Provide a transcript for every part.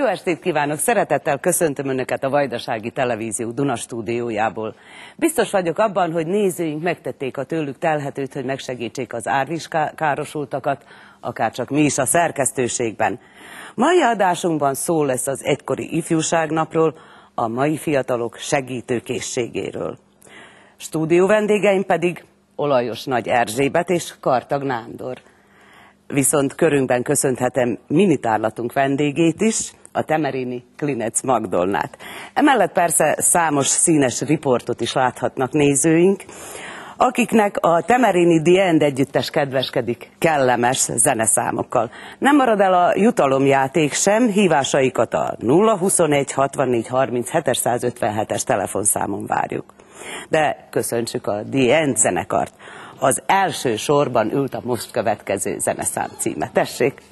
Jó estét kívánok! Szeretettel köszöntöm Önöket a Vajdasági Televízió Duna stúdiójából. Biztos vagyok abban, hogy nézőink megtették a tőlük telhetőt, hogy megsegítsék az árvis ká- károsultakat, akárcsak mi is a szerkesztőségben. Mai adásunkban szó lesz az egykori ifjúságnapról, a mai fiatalok segítőkészségéről. Stúdió vendégeim pedig Olajos Nagy Erzsébet és Kartag Nándor. Viszont körünkben köszönhetem minitárlatunk vendégét is, a Temerini Klinec Magdolnát. Emellett persze számos színes riportot is láthatnak nézőink, akiknek a Temerini The End együttes kedveskedik kellemes zeneszámokkal. Nem marad el a jutalomjáték sem, hívásaikat a 021 64 30 757-es telefonszámon várjuk. De köszöntsük a The End zenekart. Az első sorban ült a most következő zeneszám címe. Tessék!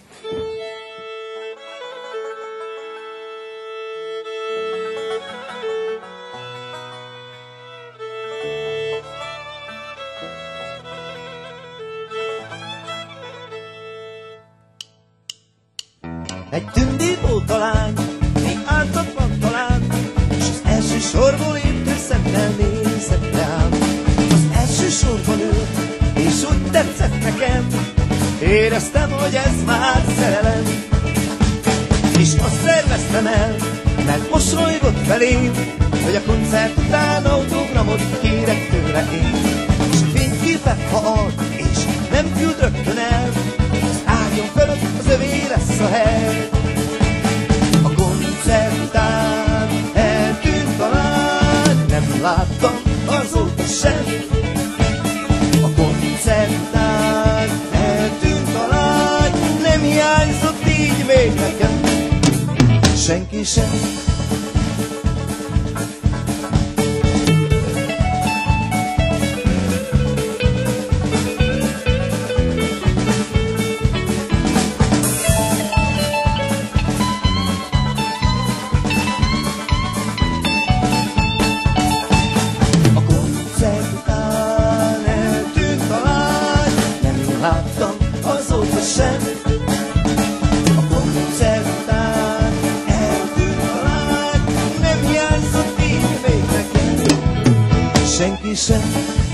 Hogy ez már szerelem. És azt szerveztem el, mert mosolygott felém, hogy a koncert után autogramot kérek tőle én. És a fényképet, ha ad, és nem küld rögtön el, az ágyon fölött az övé lesz a hely. A koncert után eltűnt a lány, nem láttam azóta sem. Senki sem. Senki sem.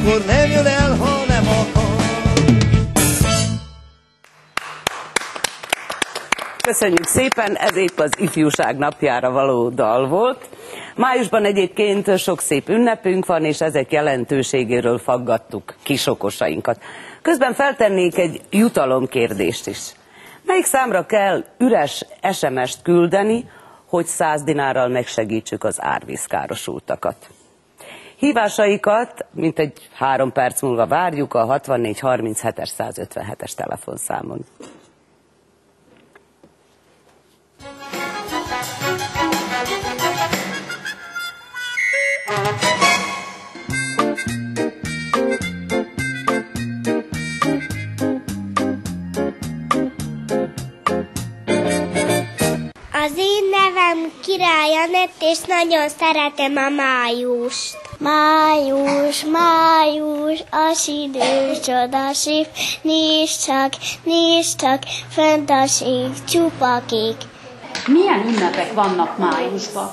Akkor nem jön el, ha nem akar. Köszönjük szépen, ez épp az ifjúság napjára való dal volt. Májusban egyébként sok szép ünnepünk van, és ezek jelentőségéről faggattuk kisokosainkat. Közben feltennék egy jutalomkérdést is. Melyik számra kell üres SMS-t küldeni, hogy száz dinárral megsegítsük az árvízkárosultakat? Hívásaikat, mint egy három perc múlva várjuk a 6437-es 157-es telefonszámon. Az én nevem Király Anett, és nagyon szeretem a májust. Május, május, a sidő csodasív, nézd csak, nézd csak, fönt a sík, csupa kék. Milyen ünnepek vannak májusban?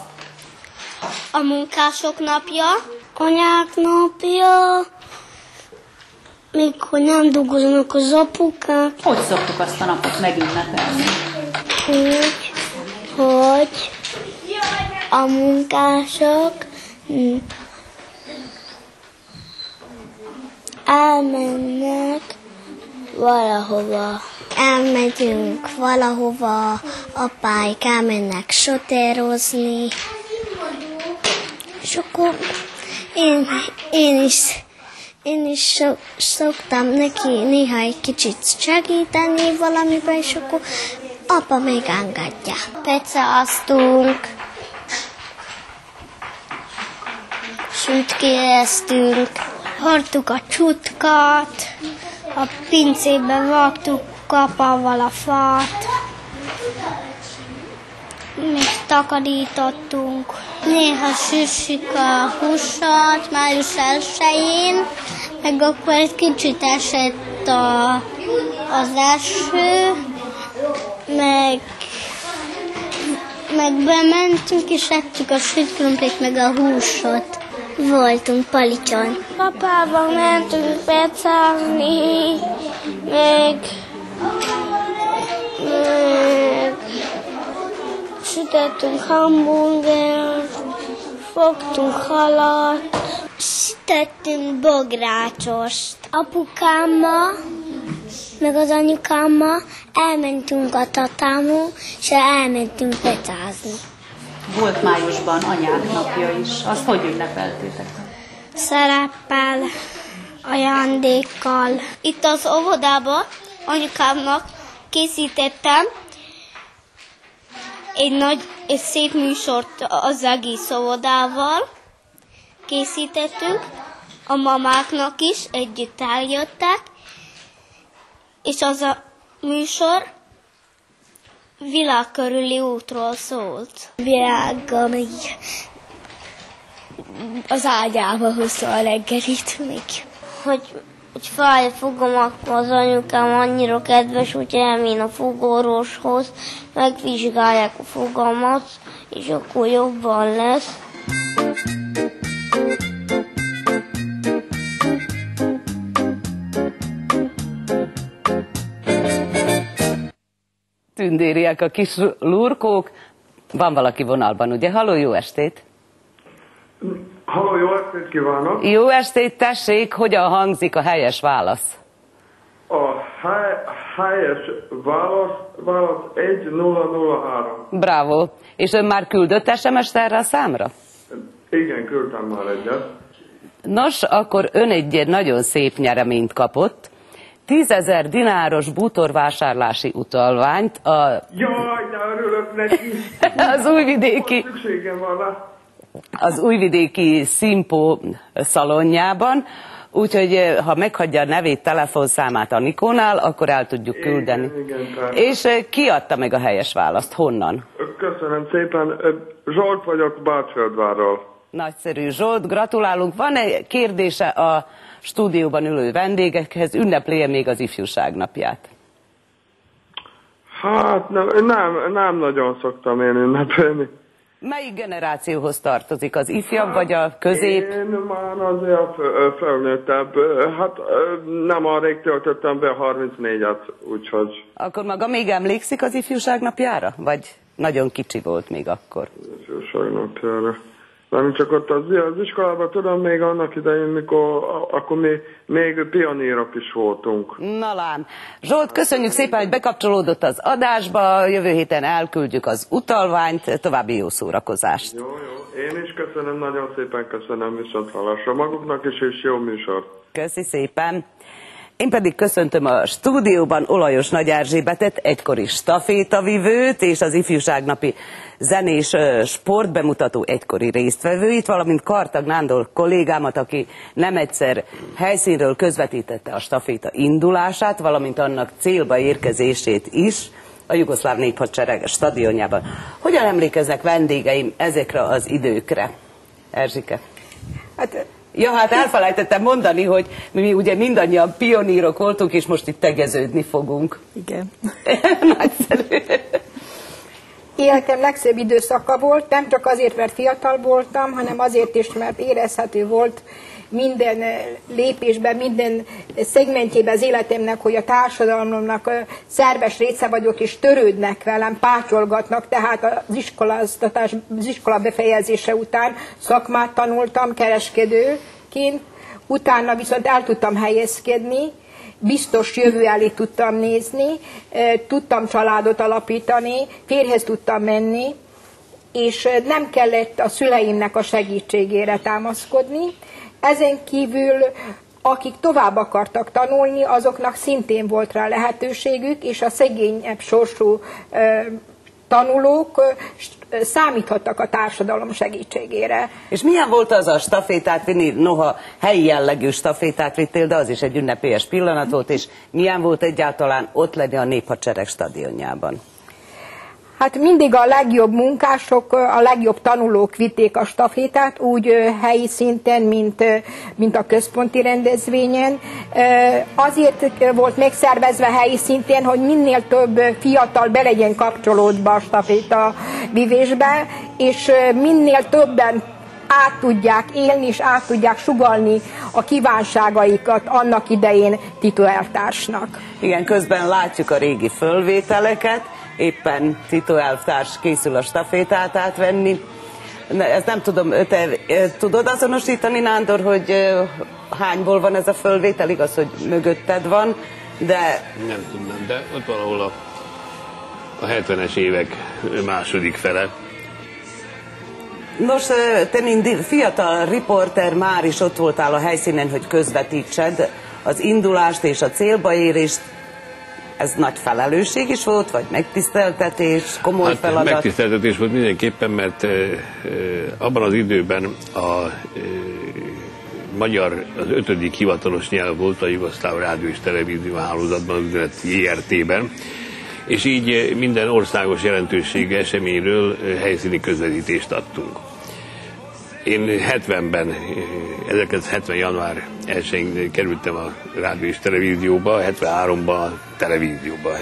A munkások napja, anyák napja, mikor nem dolgoznak az apukák, Hogy szoktuk azt a napot megünnepelni? úgy, hogy a munkások mm, elmennek valahova. Elmegyünk valahova, apáik elmennek sotérozni, és akkor én, én is én is szoktam neki néha egy kicsit segíteni valamiben, és akkor apa még engedje. Pecáztunk, sütkéreztünk, hordtuk a csutkat, a pincébe vágtuk kapával a fát, még takarítottunk. Néha süssük a húsat május 1-én, meg akkor egy kicsit esett a, az eső, meg, meg bementünk és ettük a süt krumplit meg a húsot. Voltunk palicson. Apával mentünk pecázni, meg, meg sütöttünk hamburgert, fogtunk halat, sütöttünk bográcsost. Apukámmal, meg az anyukámmal elmentünk a tatámon, és elmentünk pecázni. Volt májusban anyák napja is. Azt hogy ünnepeltétek? Szereppel, ajándékkal. Itt az óvodában anyukámnak készítettem egy nagy és szép műsort az egész óvodával. Készítettünk, a mamáknak is együtt eljöttek, és az a műsor világ körüli útról szólt. Virággal így az ágyába hozta a reggelit még. Hogy, hogy fáj a fogom, akkor az anyukám annyira kedves, hogy elmén a fogorvoshoz, megvizsgálják a fogamat, és akkor jobban lesz. Tündériek a kis lurkók. Van valaki vonalban, ugye? Halló, jó estét! Halló, jó estét kívánok! Jó estét, tessék, hogyan hangzik a helyes válasz? A hely, helyes válasz, válasz 1003. Bravo. És ön már küldött SMS-t erre a számra? Igen, küldtem már egyet. Nos, akkor ön egy nagyon szép nyereményt kapott. Tízezer dináros bútorvásárlási utalványt a, Jaj, de örülök neki! az újvidéki, Szükségem van rá. az újvidéki Szimpó szalonjában. Úgyhogy eh, ha meghagyja a nevét, telefonszámát Anikónál, akkor el tudjuk küldeni. Igen, igen. És eh, ki adta meg a helyes választ? Honnan? Köszönöm szépen. Ö, Zsolt vagyok Bácsföldvárról. Nagyszerű Zsolt, gratulálunk. Van egy kérdése a stúdióban ülő vendégekhez? Ünneplje még az ifjúság napját. Hát nem, nem, nem nagyon szoktam én ünnepelni. Melyik generációhoz tartozik? Az ifjabb vagy a közép? Én már azért felnőttebb. Hát nem a rég töltöttem be 34-et, úgyhogy Akkor maga még emlékszik az ifjúság napjára? Vagy nagyon kicsi volt még akkor? ifjúság napjára. Nem csak ott az, az iskolában tudom még annak idején, mikor akkor mi még pionírok is voltunk. Na lám. Zsolt, köszönjük szépen, hogy bekapcsolódott az adásba. Jövő héten elküldjük az utalványt. További jó szórakozást. Jó, jó. Én is köszönöm, nagyon szépen köszönöm viszont hallásra maguknak is, és jó műsor. Köszi szépen. Én pedig köszöntöm a stúdióban Olajos Nagy Erzsébetet, egykori stafétavivőt és az ifjúságnapi zenés sportbemutató egykori résztvevőit, valamint Kartag Nándor kollégámat, aki nem egyszer helyszínről közvetítette a staféta indulását, valamint annak célba érkezését is a Jugoszláv Néphadsereg stadionjában. Hogy Hogyan emlékeznek vendégeim ezekre az időkre? Erzsike. Hát Ja, hát elfelejtettem mondani, hogy mi ugye mindannyian pionírok voltunk, és most itt tegeződni fogunk. igen. Nagyszerű. Életem legszebb időszaka volt, nem csak azért, mert fiatal voltam, hanem azért is, mert érezhető volt minden lépésben, minden szegmentjében az életemnek, hogy a társadalomnak szerves része vagyok, és törődnek velem, pácsolgatnak, tehát az iskoláztatás, az iskola befejezése után szakmát tanultam kereskedőként, utána viszont el tudtam helyezkedni, biztos jövő elé tudtam nézni, tudtam családot alapítani, férhez tudtam menni, és nem kellett a szüleimnek a segítségére támaszkodni. Ezen kívül akik tovább akartak tanulni, azoknak szintén volt rá lehetőségük, és a szegényebb sorsú tanulók számíthattak a társadalom segítségére. És milyen volt az a stafétát vinni? Noha helyi jellegű stafétát vittél, de az is egy ünnepélyes pillanat volt, és milyen volt egyáltalán ott lenni a Néphadsereg stadionjában? Hát mindig a legjobb munkások, a legjobb tanulók vitték a stafétát, úgy helyi szinten, mint, mint a központi rendezvényen. Azért volt megszervezve helyi szinten, hogy minél több fiatal be legyen kapcsolódva a staféta vívésbe, és minél többen át tudják élni, és át tudják sugalni a kívánságaikat annak idején tituláltársnak. Igen, közben látjuk a régi fölvételeket, éppen Tito elvtárs készül a stafétát átvenni. Ezt nem tudom, te tudod azonosítani, Nándor, hogy hányból van ez a fölvétel? Igaz, hogy mögötted van, de Nem tudnám, de ott valahol a, a 70-es évek második fele. Nos, te mind fiatal riporter már is ott voltál a helyszínen, hogy közvetítsed az indulást és a célba érést. Ez nagy felelősség is volt, vagy megtiszteltetés, komoly Hát feladat? megtiszteltetés volt mindenképpen, mert abban az időben a magyar az ötödik hivatalos nyelv volt a Jugoszláv Rádió és Televízió hálózatban, az úgynevezett JRT-ben, és így minden országos jelentőségű eseményről helyszíni közvetítést adtunk. Én 70-ben, eh, 1970. január 1-én kerültem a rádió és televízióba, 73-ban a televízióba. a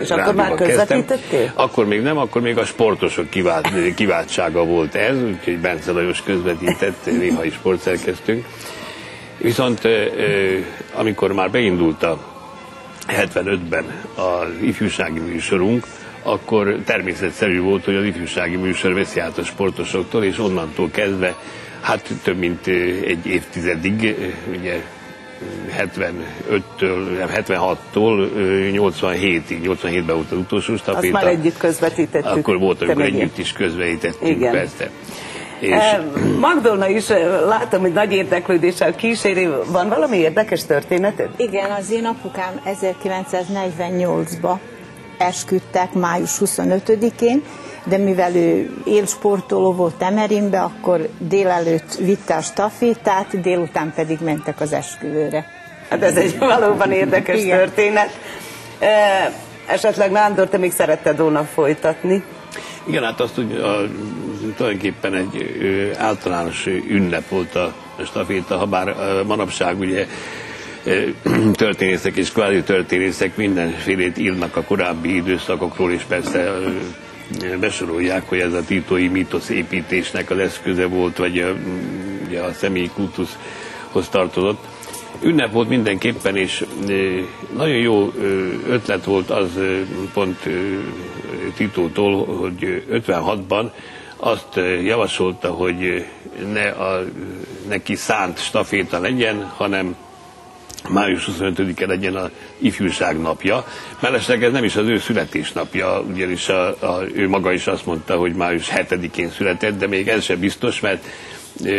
És akkor már közvetítettél? Akkor még nem, akkor még a sportosok kivált, kiváltsága volt ez, úgyhogy Bence Lajos közvetített, néha is sportszerkesztünk. Viszont amikor már beindult a 75-ben az ifjúsági műsorunk, akkor természetszerű volt, hogy az ifjúsági műsor veszi át a sportosoktól, és onnantól kezdve, hát több mint egy évtizedig, ugye 75-től, nem, 76-tól ö, 87-ig, 87-ben volt az utolsó Azt staféta. már együtt közvetítettük. Akkor volt, amikor együtt is közvetítettünk, Igen. persze. És Magdolna is látom, hogy nagy érdeklődéssel kíséri. Van valami érdekes történeted? Igen, az én apukám 1948-ba esküdtek május 25-én, de mivel ő élsportoló volt Temerinbe, akkor délelőtt vitte a stafétát, délután pedig mentek az esküvőre. Hát ez egy valóban érdekes Igen. történet. Eh, Esetleg Nándor, te még szeretted volna folytatni? Igen, hát azt úgy, a, tulajdonképpen egy ö, általános ünnep volt a staféta, ha bár ö, manapság ugye történészek és kvázi történészek mindenfélét írnak a korábbi időszakokról, és persze besorolják, hogy ez a titói mítosz építésnek az eszköze volt, vagy a, ugye a személyi kultuszhoz tartozott. Ünnep volt mindenképpen, és nagyon jó ötlet volt az pont Titótól, hogy 56-ban azt javasolta, hogy ne a neki szánt staféta legyen, hanem május 25-e legyen a ifjúság napja. Mellesleg ez nem is az ő születésnapja, ugyanis a, a, ő maga is azt mondta, hogy május 7-én született, de még ez sem biztos, mert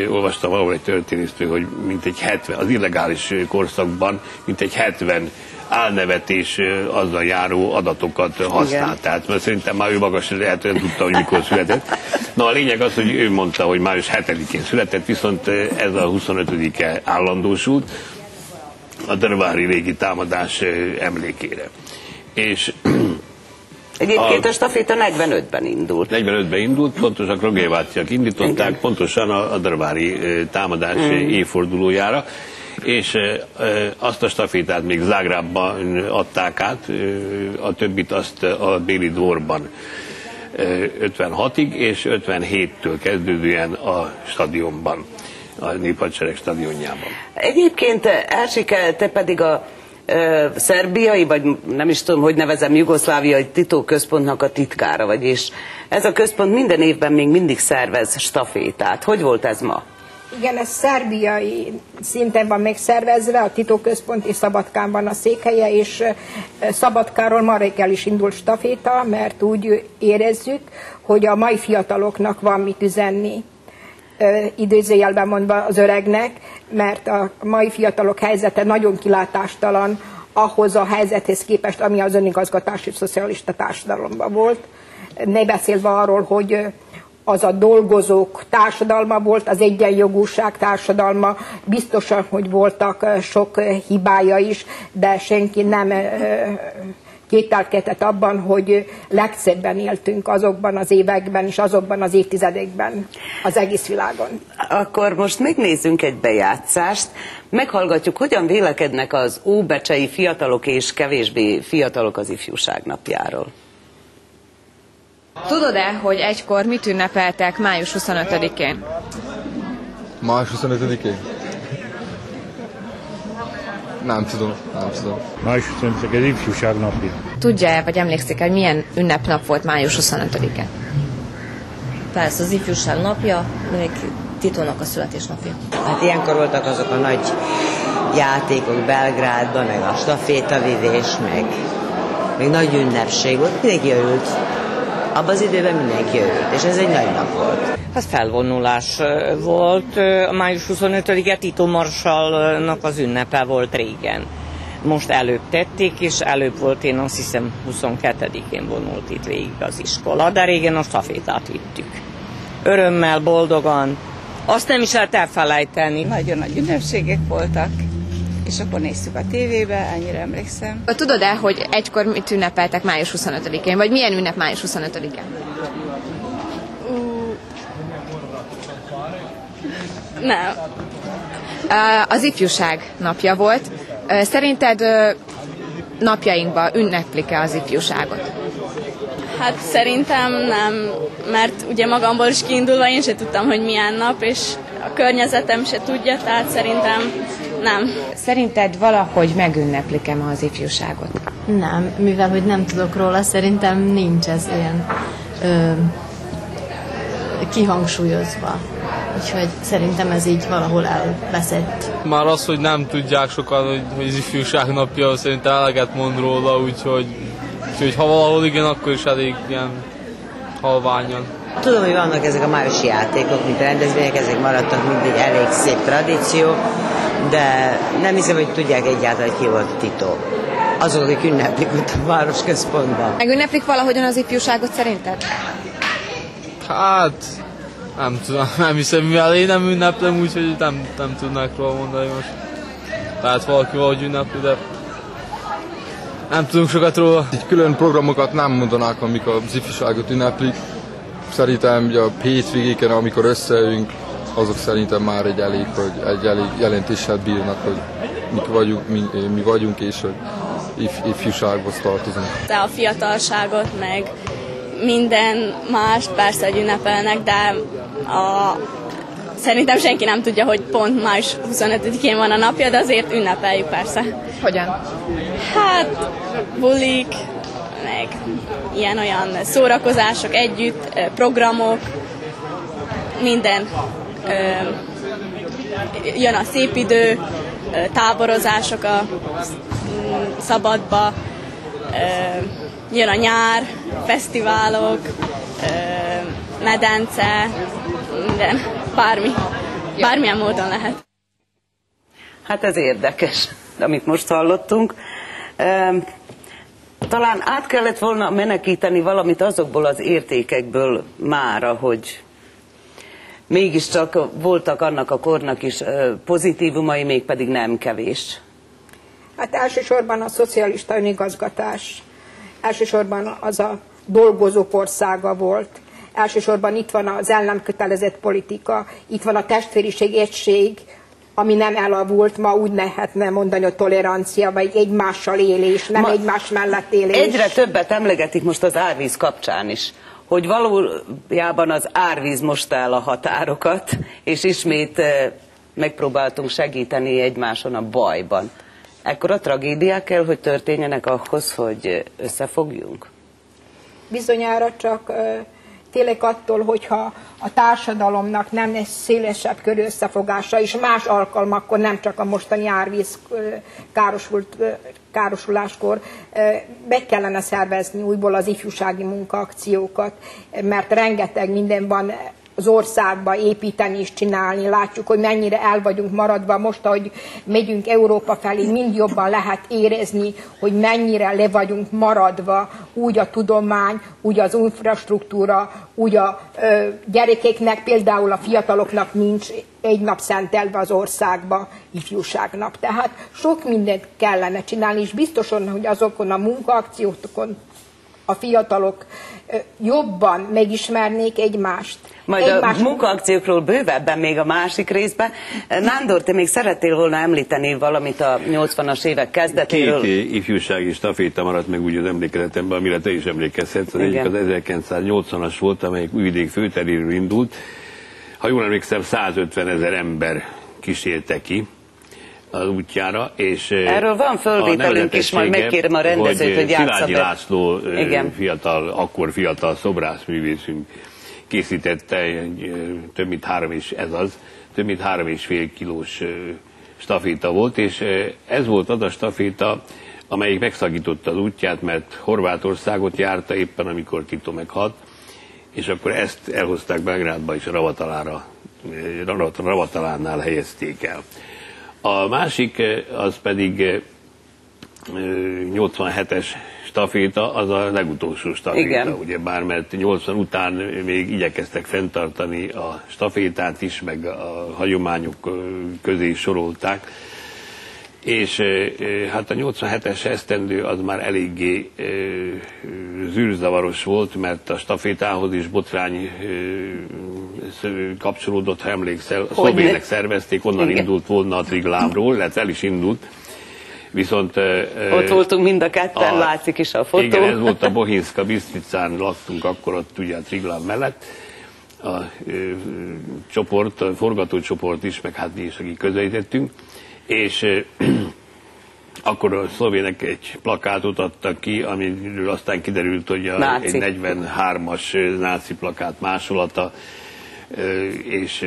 olvastam valahol egy történésztől, hogy mintegy 70, az illegális korszakban mintegy 70 álnevetés azzal járó adatokat használt. Tehát mert szerintem már ő maga sem lehet, hogy tudta, hogy mikor született. Na a lényeg az, hogy ő mondta, hogy május 7-én született, viszont ez a 25-e állandósult a Dörvári régi támadás emlékére. És Egyébként a, a staféta 45-ben indult. 45-ben indult, pontosan Krogéváciak indították, Igen. pontosan a, a Darvári eh, támadás mm. évfordulójára és azt a stafétát még Zágrábban adták át, a többit azt a déli dvorban 56-ig, és 57-től kezdődően a stadionban, a néphadsereg stadionjában. Egyébként Ersike, te pedig a ö, szerbiai, vagy nem is tudom, hogy nevezem, jugoszláviai titóközpontnak a titkára vagy, és ez a központ minden évben még mindig szervez stafétát. Hogy volt ez ma? Igen, ez szerbiai szinten van megszervezve, a titóközponti Szabadkán van a székhelye, és Szabadkáról ma reggel is indult staféta, mert úgy érezzük, hogy a mai fiataloknak van mit üzenni időzőjelben mondva az öregnek, mert a mai fiatalok helyzete nagyon kilátástalan ahhoz a helyzethez képest, ami az önigazgatási szocialista társadalomban volt. Ne beszélve arról, hogy az a dolgozók társadalma volt, az egyenjogúság társadalma. Biztosan, hogy voltak sok hibája is, de senki nem kételkedett abban, hogy legszebben éltünk azokban az években és azokban az évtizedekben az egész világon. Akkor most megnézzünk egy bejátszást, meghallgatjuk, hogyan vélekednek az óbecsei fiatalok és kevésbé fiatalok az ifjúság napjáról. Tudod-e, hogy egykor mit ünnepeltek május 25-én? Május 25-én? Nem tudom, nem tudom. Május 25 ez ifjúság napja. Tudja-e, vagy emlékszik hogy milyen ünnepnap volt május 25-e? Persze, az ifjúság napja, még Titónak a születésnapja. Hát ilyenkor voltak azok a nagy játékok Belgrádban, meg a stafétavivés, meg még nagy ünnepség volt, mindenki örült. Abban az időben mindenki örült, és ez egy nagy nap volt. Hát felvonulás volt, a május 25-e Tito Marsalnak az ünnepe volt régen. Most előbb tették, és előbb volt, én azt hiszem 22-én vonult itt végig az iskola, de régen a stafétát vittük. Örömmel, boldogan, azt nem is lehet elfelejteni. Nagyon nagy ünnepségek voltak, és akkor néztük a tévébe, ennyire emlékszem. Tudod-e, hogy egykor mit ünnepeltek május 25-én, vagy milyen ünnep május 25-én? Nem. Az ifjúság napja volt. Szerinted napjainkban ünneplik-e az ifjúságot? Hát szerintem nem, mert ugye magamból is kiindulva én se tudtam, hogy milyen nap, és a környezetem se tudja, tehát szerintem nem. Szerinted valahogy megünneplik-e ma az ifjúságot? Nem, mivel hogy nem tudok róla, szerintem nincs ez ilyen ö, kihangsúlyozva. Úgyhogy szerintem ez így valahol elveszett. Már az, hogy nem tudják sokan, hogy, hogy az ifjúság napja, szerintem eleget mond róla, úgyhogy, úgyhogy ha valahol igen, akkor is elég ilyen halványan. Tudom, hogy vannak ezek a májusi játékok, mint rendezvények, ezek maradtak mindig elég szép tradíció, de nem hiszem, hogy tudják egyáltalán, hogy ki volt Tito. Azok, akik ünneplik ott a városközpontban. Megünneplik valahogyan az ifjúságot szerinted? Hát, nem tudom, nem hiszem, mivel én nem ünneplem, úgyhogy nem, nem tudnák róla mondani most. Tehát valaki valahogy ünnepli, de nem tudunk sokat róla. Így külön programokat nem mondanák, amik az ifjúságot ünneplik. Szerintem ugye a hétvégéken, amikor összeülünk, azok szerintem már egy elég, hogy egy elég jelentéssel bírnak, hogy mi vagyunk, mi, mi vagyunk, és hogy if, ifjúsághoz tartozunk. De a fiatalságot, meg minden más persze, hogy ünnepelnek, de a, szerintem senki nem tudja, hogy pont május 25-én van a napja, de azért ünnepeljük persze. Hogyan? Hát, bulik, meg ilyen-olyan szórakozások együtt, programok, minden. Jön a szép idő, táborozások a szabadba, jön a nyár, fesztiválok, medence, minden, bármi, bármilyen módon lehet. Hát ez érdekes, amit most hallottunk. Talán át kellett volna menekíteni valamit azokból az értékekből mára, hogy mégiscsak voltak annak a kornak is pozitívumai, még pedig nem kevés. Hát elsősorban a szocialista önigazgatás, elsősorban az a dolgozók országa volt. Elsősorban itt van az el nem kötelezett politika, itt van a testvériség, egység, ami nem elavult, ma úgy lehetne mondani, hogy tolerancia, vagy egymással élés, nem Ma- egymás mellett élés. Egyre többet emlegetik most az árvíz kapcsán is, hogy valójában az árvíz most el a határokat, és ismét eh, megpróbáltunk segíteni egymáson a bajban. Ekkora tragédiák kell, hogy történjenek ahhoz, hogy eh, összefogjunk? bizonyára csak tényleg attól, hogyha a társadalomnak nem egy szélesebb körű összefogása, és más alkalmakkor, nem csak a mostani árvíz károsult, károsuláskor meg kellene szervezni újból az ifjúsági munkaakciókat, mert rengeteg minden van az országba építeni és csinálni. Látjuk, hogy mennyire el vagyunk maradva. Most, ahogy megyünk Európa felé, mind jobban lehet érezni, hogy mennyire le vagyunk maradva, úgy a tudomány, úgy az infrastruktúra, úgy a ö, gyerekeknek, például a fiataloknak nincs egy nap szentelve az országba ifjúságnap. Tehát sok mindent kellene csinálni, és biztosan, hogy azokon a munkaakciókon a fiatalok jobban megismernék egymást. Majd Egymás a munkaakciókról bővebben még a másik részben. Nándor, te még szerettél volna említeni valamit a 80-as évek kezdetéről? Két ifjúsági staféta maradt meg úgy az emlékezetemben, amire te is emlékezhetsz. Az egyik Igen. az 1980-as volt, amelyik Újvidék főteréről indult. Ha jól emlékszem, 150 ezer ember kísérte ki az útjára, és Erről van fölvételünk is, majd megkérem a rendezőt, hogy játsza Szilágyi. László, Igen. fiatal, akkor fiatal szobrászművészünk készítette több mint három és ez az, több mint három és fél kilós staféta volt, és ez volt az a staféta, amelyik megszakította az útját, mert Horvátországot járta éppen, amikor Tito meghalt, és akkor ezt elhozták Belgrádba, és Ravatalára, Ravat- Ravatalánál helyezték el. A másik eh, az pedig eh, eh, 87-es staféta, az a legutolsó staféta, Igen. ugye bár mert 80 után még igyekeztek fenntartani a stafétát is, meg a hagyományok eh, közé sorolták, és hát a 87-es esztendő az már eléggé zűrzavaros volt, mert a stafétához is botrány kapcsolódott, ha emlékszel, a szlovének szervezték, onnan Igen. indult volna a Triglámról, illetve el is indult, viszont... Ott voltunk mind a ketten, látszik is a fotó. Igen, ez volt a Bohinska Bistricán, laktunk akkor ott ugye a Triglav mellett. A ö, csoport, a forgatócsoport is, meg hát mi is, akik közelítettünk. És akkor a szlovének egy plakátot adtak ki, amiről aztán kiderült, hogy a, Náci. egy 43-as ö, náci plakát másolata, és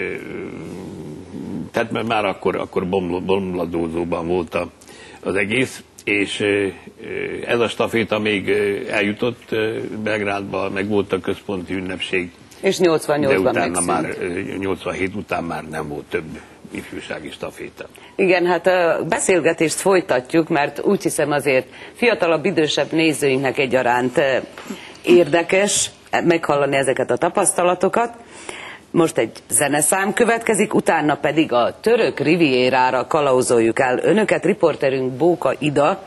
tehát már- akkor, akkor boml- bomladózóban volt az egész, és ez a staféta még eljutott Belgrádba, meg volt a központi ünnepség, És de 88-ban utána megszűnt. már ö, 87 után már nem volt több ifjúsági staféta. Igen, hát a beszélgetést folytatjuk, mert úgy hiszem azért fiatalabb, idősebb nézőinknek egyaránt eh, érdekes meghallani ezeket a tapasztalatokat. Most egy zeneszám következik, utána pedig a török rivierára kalauzoljuk el önöket. Riporterünk Bóka Ida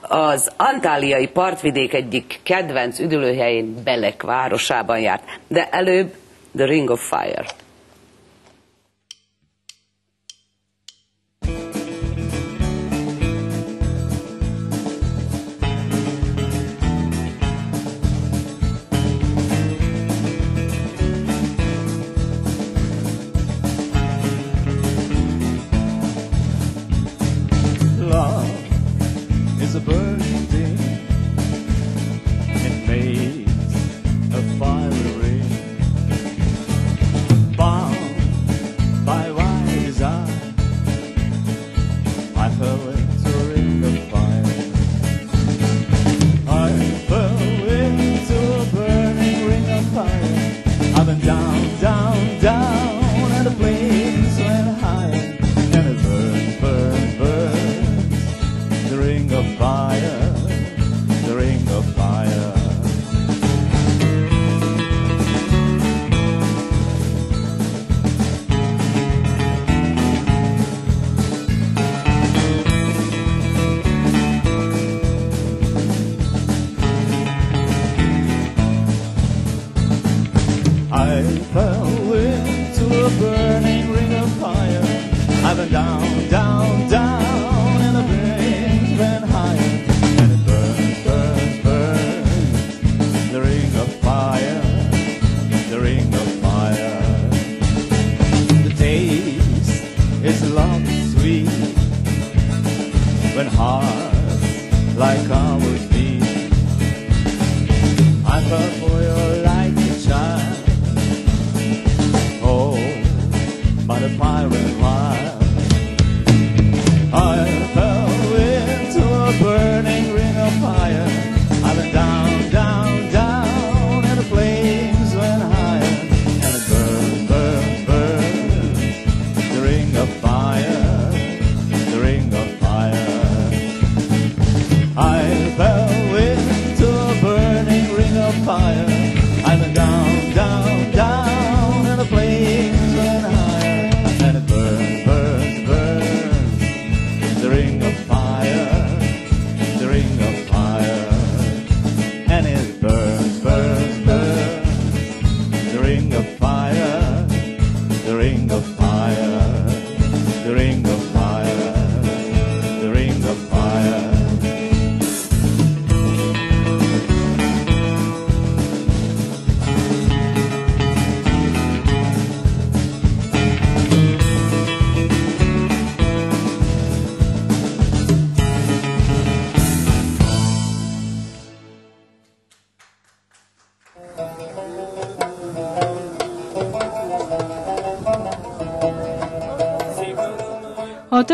az antáliai partvidék egyik kedvenc üdülőhelyén Belek városában járt. De előbb The Ring of Fire. open heart like I would be. I fell for your light to shine. Oh, but a pirate heart.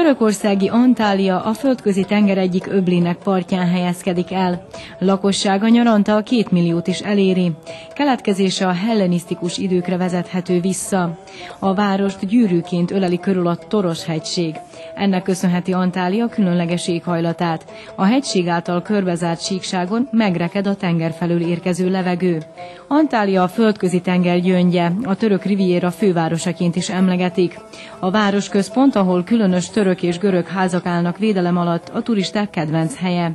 Törökországi Antália a földközi tenger egyik öblének partján helyezkedik el. Lakossága nyaranta a két milliót is eléri. Keletkezése a hellenisztikus időkre vezethető vissza. A várost gyűrűként öleli körül a Toros hegység. Ennek köszönheti Antália különleges éghajlatát. A hegység által körbezárt síkságon megreked a tenger felől érkező levegő. Antália a földközi tenger gyöngye, a török riviera fővárosaként is emlegetik. A városközpont, ahol különös török és görög házak állnak védelem alatt, a turisták kedvenc helye.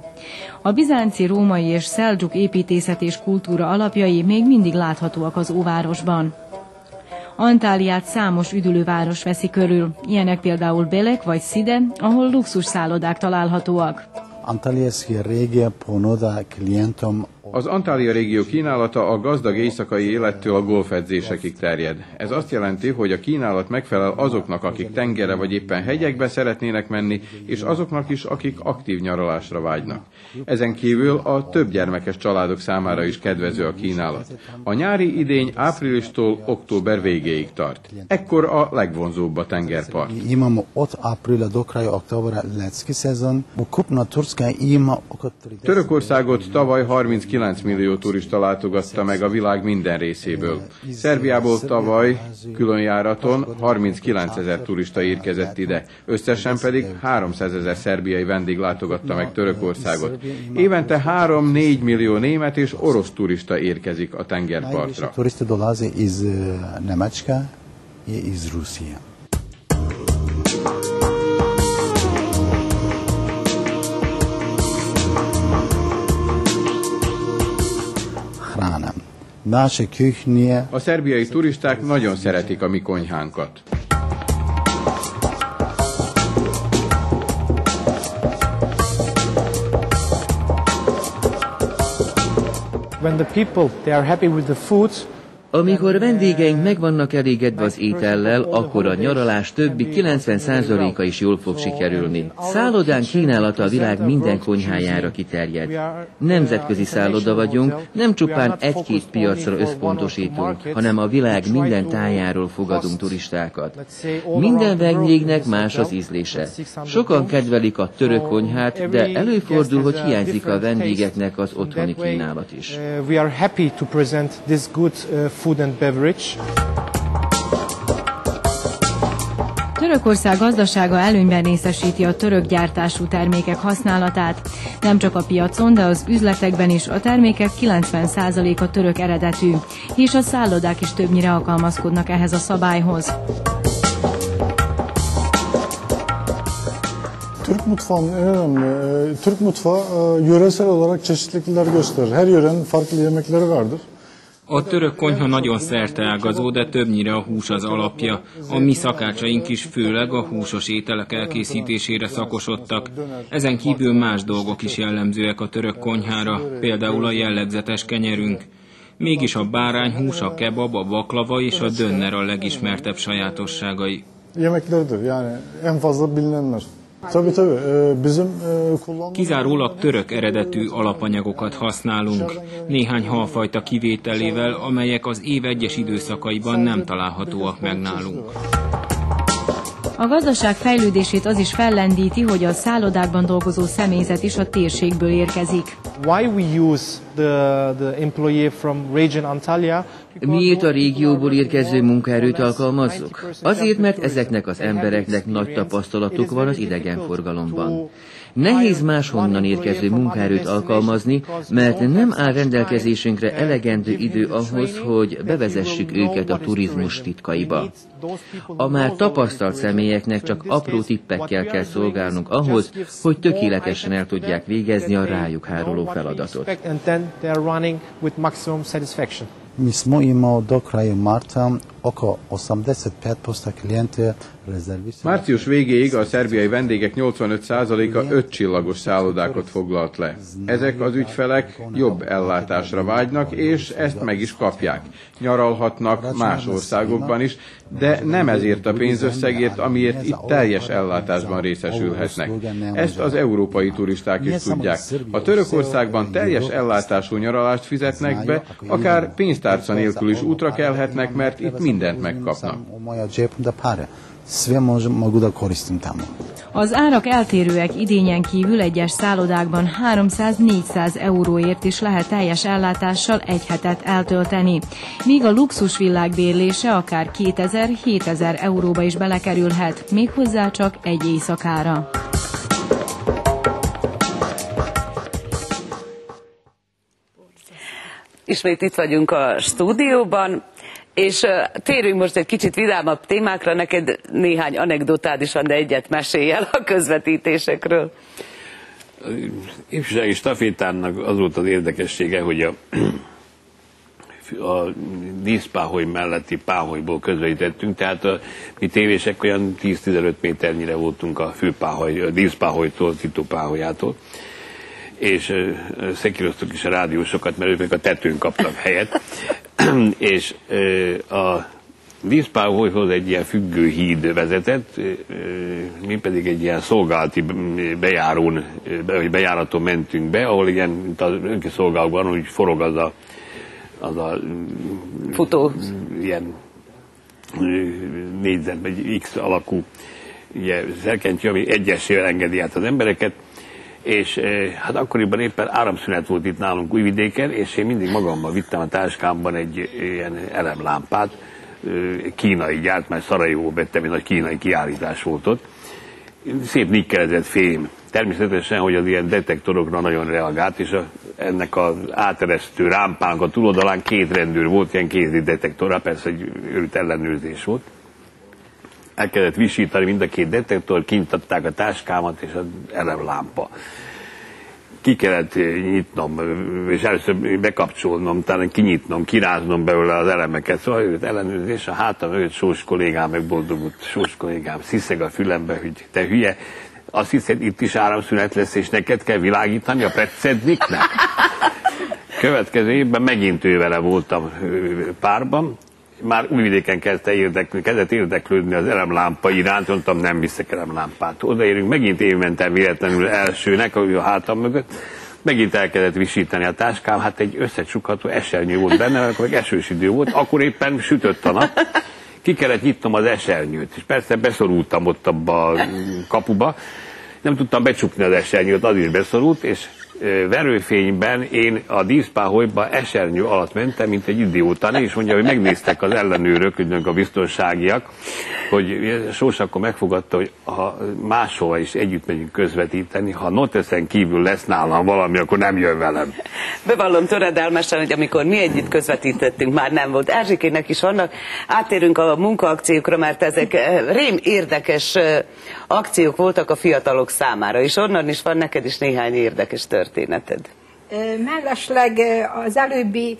A bizánci, római és szeldzsuk építészet és kultúra alapjai még mindig láthatóak az óvárosban. Antáliát számos üdülőváros veszi körül, ilyenek például Belek vagy Szide, ahol luxus szállodák találhatóak. Antalyaski regija ponuda klijentom Az Antália régió kínálata a gazdag éjszakai élettől a golfedzésekig terjed. Ez azt jelenti, hogy a kínálat megfelel azoknak, akik tengerre vagy éppen hegyekbe szeretnének menni, és azoknak is, akik aktív nyaralásra vágynak. Ezen kívül a több gyermekes családok számára is kedvező a kínálat. A nyári idény áprilistól október végéig tart. Ekkor a legvonzóbb a tengerpart. imamo od aprila do kraja oktobra letski sezon. Ukupno Turska ima oko 30 Törökországot tavaly 39 millió turista látogatta meg a világ minden részéből. Szerbiából tavaly különjáraton 39 ezer turista érkezett ide, összesen pedig 300 ezer szerbiai vendég látogatta meg Törökországot. Évente 3-4 millió német és orosz turista érkezik a tengerpartra. Turisti dolaze iz eh, Nemačka i iz Rusije. A szerbiai turisták nagyon szeretik a mi konyhánkat. When the people they are happy with the food, Amikor vendégeink meg vannak elégedve az étellel, akkor a nyaralás többi 90%-a is jól fog sikerülni. Szállodán kínálata a világ minden konyhájára kiterjed. Nemzetközi szálloda vagyunk, nem csupán egy-két piacra összpontosítunk, hanem a világ minden tájáról fogadunk turistákat. Minden vendégnek más az ízlése. Sokan kedvelik a török konyhát, de előfordul, hogy hiányzik a vendégeknek az otthoni kínálat is. Food and beverage. Törökország gazdasága előnyben részesíti a török gyártású termékek használatát. Nem csak a piacon, de az üzletekben is a termékek 90%-a török eredetű, és a szállodák is többnyire alkalmazkodnak ehhez a szabályhoz. Türk mutfağının en önemli, Türk mutfağı e, yöresel olarak çeşitlilikler gösterir. Her yörenin farklı yemekleri vardır. A török konyha nagyon szerteágazó, de többnyire a hús az alapja. A mi szakácsaink is főleg a húsos ételek elkészítésére szakosodtak. Ezen kívül más dolgok is jellemzőek a török konyhára, például a jellegzetes kenyerünk. Mégis a bárányhús, a kebab, a baklava és a dönner a legismertebb sajátosságai. Yemeklerdir yani en fazla bilinenler. Tabii tabii. Ee, bizim e. Kizárólag török eredetű alapanyagokat használunk, néhány halfajta kivételével, amelyek az év egyes időszakaiban nem találhatóak meg nálunk. A gazdaság fejlődését az is fellendíti, hogy a szállodákban dolgozó személyzet is a térségből érkezik. Why we use the, the employee from region Antalya? Miért a régióból érkező munkaerőt alkalmazzuk? Azért, mert ezeknek az embereknek nagy tapasztalatuk van az idegenforgalomban. Nehéz máshonnan érkező munkaerőt alkalmazni, mert nem áll rendelkezésünkre elegendő idő ahhoz, hogy bevezessük őket a turizmus titkaiba. A már tapasztalt személyeknek csak apró tippekkel kell szolgálnunk ahhoz, hogy tökéletesen el tudják végezni a rájuk háruló feladatot. Mi smo imao do kraja marta oko 85% klijente rezervisali. Március végéig a szerbiai vendégek 85%-a öt csillagos szállodákat foglalt le. Ezek az ügyfelek jobb ellátásra vágynak, és ezt meg is kapják. Nyaralhatnak más országokban is, de nem ezért a pénzösszegért, amiért itt teljes ellátásban részesülhetnek. Ezt az európai turisták is tudják. A Törökországban teljes ellátású nyaralást fizetnek be, akár pénztárca nélkül is útra kelhetnek, mert itt mindent megkapnak. Az árak eltérőek idényen kívül egyes szállodákban 300-400 euróért is lehet teljes ellátással egy hetet eltölteni, míg a luxusvillák bérlése akár 2000-7000 euróba is belekerülhet, méghozzá csak egy éjszakára. Ismét itt vagyunk a stúdióban, és térjünk most egy kicsit vidámabb témákra, neked néhány anekdotád is van, de egyet mesélj el a közvetítésekről. ifjúsági stafétának az volt az érdekessége, hogy a, a díszpáholy melletti páholyból közvetítettünk, tehát a, mi tévések olyan 10-15 méternyire voltunk a főpáholy, a díszpáholytól, Tito páholyától, és szekíroztuk is a rádiósokat, mert ők a tetőn kaptak helyet, és a vízpáholyhoz egy ilyen függő híd vezetett, mi pedig egy ilyen szolgálati bejárón, vagy bejáraton mentünk be, ahol ilyen, mint az önkiszolgálatban, úgy forog az a, az a Futó. ilyen négyzet, vagy X alakú ugye, szerkentyű, ami egyesével engedi át az embereket, és eh, hát akkoriban éppen áramszünet volt itt nálunk Újvidéken, és én mindig magammal vittem a táskámban egy eh, ilyen elemlámpát, eh, kínai gyárt, mert Szarajevóba vettem, egy nagy kínai kiállítás volt ott. Szép nikkelezett fém. Természetesen, hogy az ilyen detektorokra nagyon reagált, és a, ennek az áteresztő rámpának a túloldalán két rendőr volt, ilyen kézi detektorra, persze egy őrült ellenőrzés volt el kellett visítani mind a két detektor, kinyitatták a táskámat és az elemlámpa. Ki kellett nyitnom, és először bekapcsolnom, talán kinyitnom, kiráznom belőle az elemeket. Szóval őt ellenőrzés, a hátam őt sós kollégám megboldogult, sós kollégám sziszeg a fülembe, hogy te hülye, azt hiszed, itt is áramszünet lesz, és neked kell világítani a petszedniknek? Következő évben megint ő vele voltam párban, már újvidéken kezdte érdeklődni, kezdett érdeklődni az elemlámpa iránt, mondtam, nem viszek elemlámpát. Odaérünk, megint én mentem véletlenül elsőnek, a hátam mögött, megint elkezdett visítani a táskám, hát egy összecsukható esernyő volt benne, akkor meg esős idő volt, akkor éppen sütött a nap, ki kellett nyitnom az esernyőt, és persze beszorultam ott abba a kapuba, nem tudtam becsukni az esernyőt, az is beszorult, és verőfényben én a díszpáholyba esernyő alatt mentem, mint egy idióta, és mondja, hogy megnéztek az ellenőrök, ügynök a biztonságiak, hogy Sós akkor megfogadta, hogy ha máshova is együtt megyünk közvetíteni, ha noteszen kívül lesz nálam valami, akkor nem jön velem. Bevallom töredelmesen, hogy amikor mi együtt közvetítettünk, már nem volt. Erzsikének is vannak. Átérünk a munkaakciókra, mert ezek eh, rém érdekes eh, akciók voltak a fiatalok számára, és onnan is van neked is néhány érdekes történeted. Mellesleg az előbbi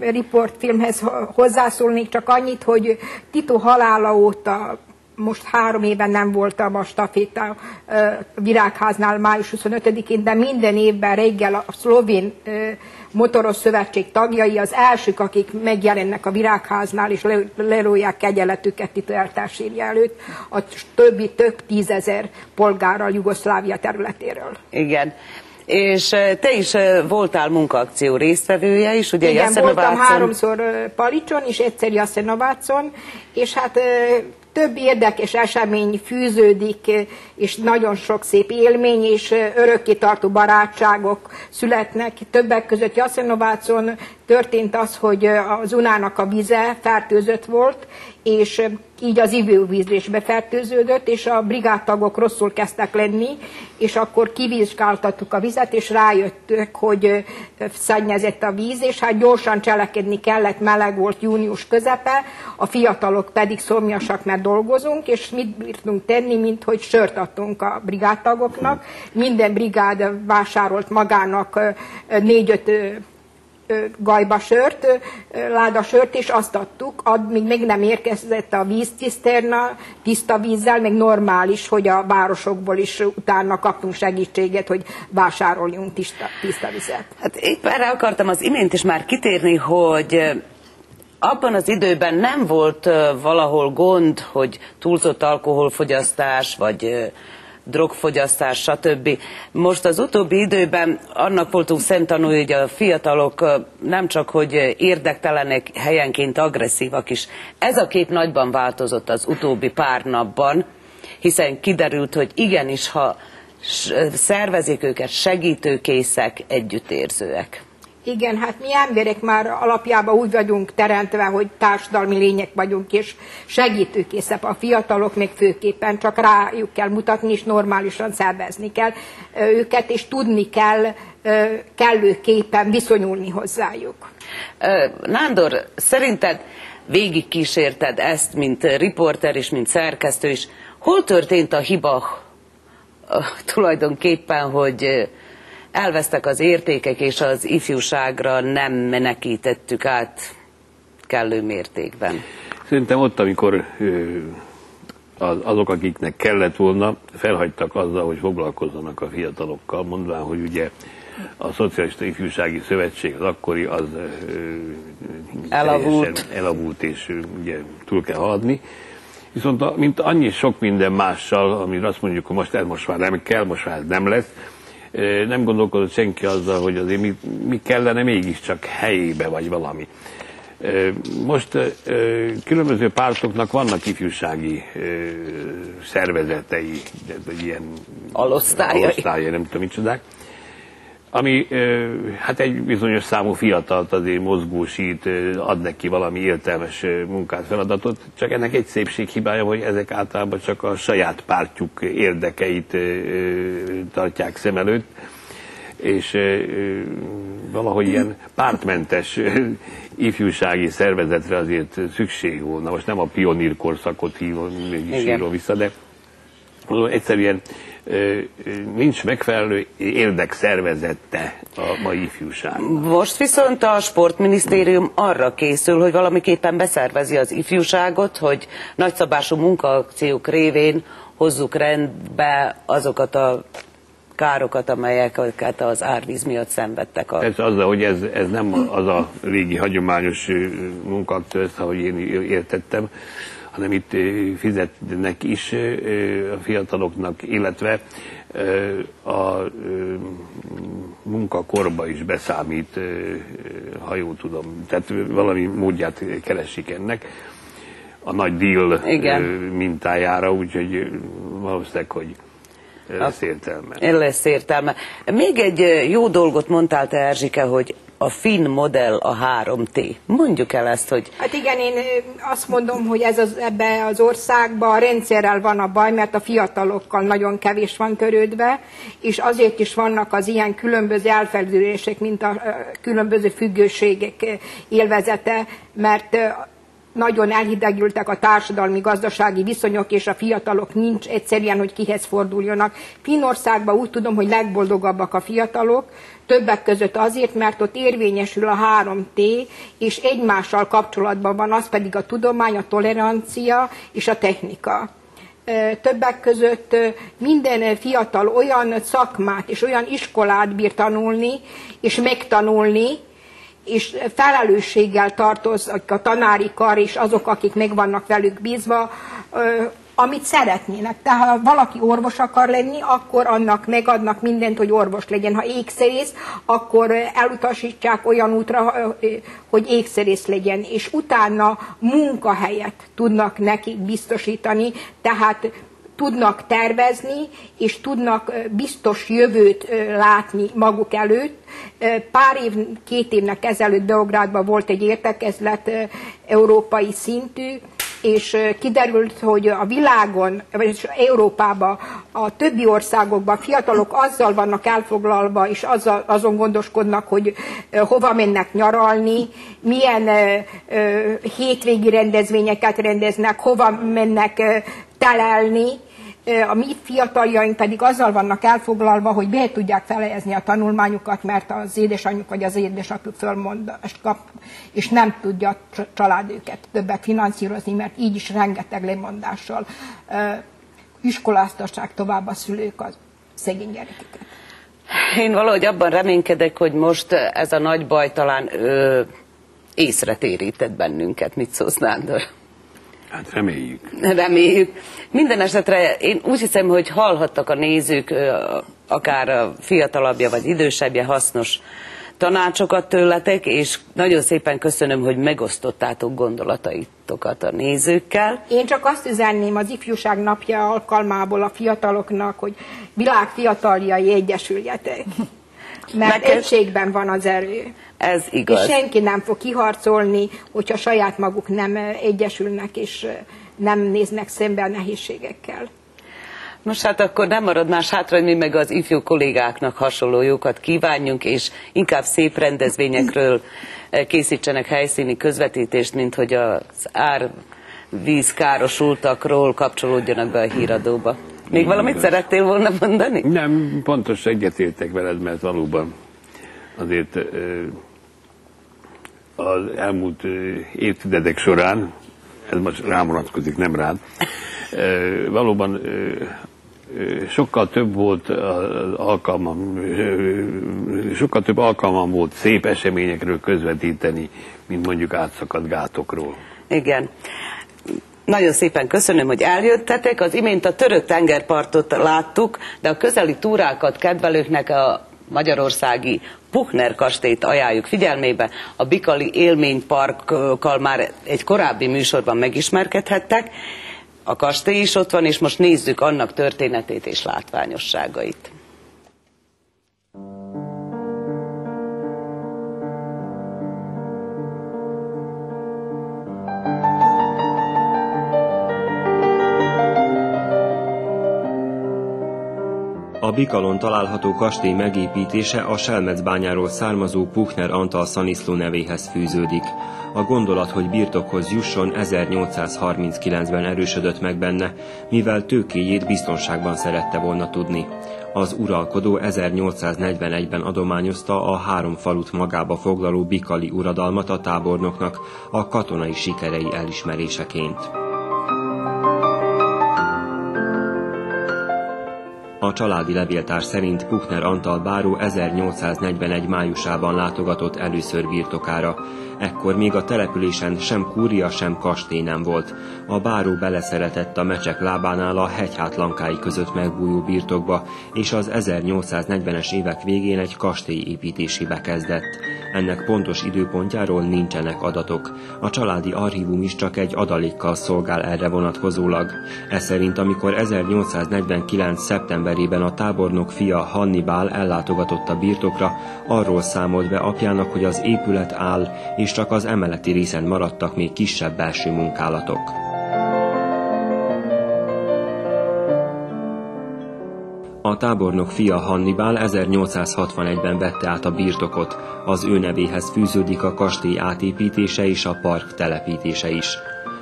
riportfilmhez hozzászólnék csak annyit, hogy Tito halála óta most három éven nem voltam a staféta virágháznál május 25-én, de minden évben reggel a szlovén motoros szövetség tagjai az elsők, akik megjelennek a virágháznál, és lelóják kegyeletüket Tito eltársírja előtt, a többi több tízezer polgárral Jugoszlávia területéről. Igen. És te is voltál munkaakció résztvevője is, ugye Igen, voltam háromszor Palicson, és egyszer Jasenovácon, és hát több érdekes esemény fűződik, és nagyon sok szép élmény, és örökké tartó barátságok születnek. Többek között Jasenovácon történt az, hogy az unának a vize fertőzött volt, és így az ivóvíz is befertőződött, és a brigádtagok rosszul kezdtek lenni, és akkor kivizsgáltattuk a vizet, és rájöttük, hogy szennyezett a víz, és hát gyorsan cselekedni kellett, meleg volt június közepe, a fiatalok pedig szomjasak, mert dolgozunk, és mit bírtunk tenni, mint hogy sört adtunk a brigádtagoknak. Minden brigád vásárolt magának négy-öt gajba sört, láda sört, és azt adtuk, ad, még nem érkezett a vízciszterna, tiszta vízzel, még normális, hogy a városokból is utána kaptunk segítséget, hogy vásároljunk tiszta, tiszta vizet. Hát épp erre akartam az imént is már kitérni, hogy abban az időben nem volt valahol gond, hogy túlzott alkoholfogyasztás, vagy drogfogyasztás, stb. Most az utóbbi időben annak voltunk szemtanúi, hogy a fiatalok nem csak, hogy érdektelenek, helyenként agresszívak is. Ez a kép nagyban változott az utóbbi pár napban, hiszen kiderült, hogy igenis, ha szervezik őket, segítőkészek, együttérzőek. Igen, hát mi emberek már alapjában úgy vagyunk teremtve, hogy társadalmi lények vagyunk, és segítőkészebb a fiatalok, még főképpen csak rájuk kell mutatni, és normálisan szervezni kell őket, és tudni kell kellőképpen viszonyulni hozzájuk. Nándor, szerinted végig kísérted ezt, mint riporter és mint szerkesztő is. Hol történt a hiba tulajdonképpen, hogy elvesztek az értékek, és az ifjúságra nem menekítettük át kellő mértékben. Szerintem ott, amikor azok, akiknek kellett volna, felhagytak azzal, hogy foglalkozzanak a fiatalokkal, mondván, hogy ugye a Szocialista Ifjúsági Szövetség az akkori az elavult. elavult, és ugye túl kell haladni. Viszont mint annyi sok minden mással, amire azt mondjuk, hogy most ez most már nem kell, most már ez nem lesz, nem gondolkodott senki azzal, hogy azért mi, mi kellene mégiscsak helyébe, vagy valami. Most különböző pártoknak vannak ifjúsági szervezetei, ilyen alosztályai, alosztályai nem tudom micsodák, ami hát egy bizonyos számú fiatalt azért mozgósít, ad neki valami értelmes munkát, feladatot, csak ennek egy szépség hibája, hogy ezek általában csak a saját pártjuk érdekeit tartják szem előtt, és valahogy ilyen pártmentes ifjúsági szervezetre azért szükség volna. Most nem a pionír korszakot hívom, mégis írom vissza, de egyszerűen nincs megfelelő érdekszervezette a mai ifjúság. Most viszont a sportminisztérium arra készül, hogy valamiképpen beszervezi az ifjúságot, hogy nagyszabású munkaakciók révén hozzuk rendbe azokat a károkat, amelyeket az árvíz miatt szenvedtek. A... Ez az, hogy ez, ez nem az a régi hagyományos munkaktől, ahogy én értettem, hanem itt fizetnek is a fiataloknak, illetve a munkakorba is beszámít, ha jól tudom. Tehát valami módját keresik ennek a nagy deal Igen. mintájára, úgyhogy valószínűleg, hogy lesz értelme. Lesz értelme. Még egy jó dolgot mondtál te, Erzsike, hogy a finn modell a 3T. Mondjuk el ezt, hogy... Hát igen, én azt mondom, hogy ez az, ebbe az országban a rendszerrel van a baj, mert a fiatalokkal nagyon kevés van törődve, és azért is vannak az ilyen különböző elfelülések, mint a különböző függőségek élvezete, mert nagyon elhidegültek a társadalmi gazdasági viszonyok, és a fiatalok nincs egyszerűen, hogy kihez forduljanak. Finországban úgy tudom, hogy legboldogabbak a fiatalok, többek között azért, mert ott érvényesül a 3T, és egymással kapcsolatban van, az pedig a tudomány, a tolerancia és a technika többek között minden fiatal olyan szakmát és olyan iskolát bír tanulni és megtanulni, és felelősséggel tartoznak a tanári kar és azok, akik meg vannak velük bízva, amit szeretnének. Tehát ha valaki orvos akar lenni, akkor annak megadnak mindent, hogy orvos legyen. Ha ékszerész, akkor elutasítsák olyan útra, hogy ékszerész legyen. És utána munkahelyet tudnak nekik biztosítani, tehát tudnak tervezni, és tudnak biztos jövőt látni maguk előtt. Pár év, két évnek ezelőtt Beográdban volt egy értekezlet európai szintű, és kiderült, hogy a világon, vagy Európában, a többi országokban fiatalok azzal vannak elfoglalva, és azzal, azon gondoskodnak, hogy hova mennek nyaralni, milyen hétvégi rendezvényeket rendeznek, hova mennek telelni, a mi fiataljaink pedig azzal vannak elfoglalva, hogy be tudják felejezni a tanulmányukat, mert az édesanyjuk vagy az édesapjuk fölmondást kap, és nem tudja a család őket többet finanszírozni, mert így is rengeteg lemondással iskoláztassák tovább a szülők az szegény gyerekeket. Én valahogy abban reménykedek, hogy most ez a nagy baj talán ö, észre térített bennünket. Mit szólsz, Nándor? Hát reméljük. Reméljük. Minden esetre én úgy hiszem, hogy hallhattak a nézők, akár a fiatalabbja vagy idősebbje hasznos tanácsokat tőletek, és nagyon szépen köszönöm, hogy megosztottátok gondolataitokat a nézőkkel. Én csak azt üzenném az ifjúság napja alkalmából a fiataloknak, hogy világ fiataljai egyesüljetek. Mert Neked... egységben van az erő. Ez igaz. És senki nem fog kiharcolni, hogyha saját maguk nem egyesülnek, és nem néznek szembe a nehézségekkel. Nos hát akkor nem marad más hátra, hogy mi meg az ifjú kollégáknak hasonló jókat kívánjunk, és inkább szép rendezvényekről készítsenek helyszíni közvetítést, mint hogy az árvíz károsultakról kapcsolódjanak be a híradóba. Még valamit szerettél volna mondani? Nem, pontos egyetértek veled, mert valóban azért az elmúlt évtizedek során, ez most rám vonatkozik, nem rád, valóban sokkal több volt alkalmam, sokkal több alkalmam volt szép eseményekről közvetíteni, mint mondjuk átszakadt gátokról. Igen. Nagyon szépen köszönöm, hogy eljöttetek. Az imént a török tengerpartot láttuk, de a közeli túrákat kedvelőknek a magyarországi Puchner kastélyt ajánljuk figyelmébe. A Bikali élményparkkal már egy korábbi műsorban megismerkedhettek. A kastély is ott van, és most nézzük annak történetét és látványosságait. A Bikalon található kastély megépítése a Selmecbányáról származó Puchner Antal Szaniszló nevéhez fűződik. A gondolat, hogy birtokhoz jusson 1839-ben erősödött meg benne, mivel tőkéjét biztonságban szerette volna tudni. Az uralkodó 1841-ben adományozta a három falut magába foglaló Bikali uradalmat a tábornoknak a katonai sikerei elismeréseként. A családi levéltár szerint Puchner Antal báró 1841 májusában látogatott először birtokára. Ekkor még a településen sem kúria, sem kastély nem volt. A báró beleszeretett a mecsek lábánál a hegyhátlankái között megbújó birtokba, és az 1840-es évek végén egy kastély építésébe kezdett. Ennek pontos időpontjáról nincsenek adatok. A családi archívum is csak egy adalékkal szolgál erre vonatkozólag. Ez szerint, amikor 1849. szeptemberében a tábornok fia Hannibal ellátogatott a birtokra, arról számolt be apjának, hogy az épület áll, és csak az emeleti részen maradtak még kisebb belső munkálatok. A tábornok fia Hannibal 1861-ben vette át a birtokot, az ő nevéhez fűződik a kastély átépítése és a park telepítése is.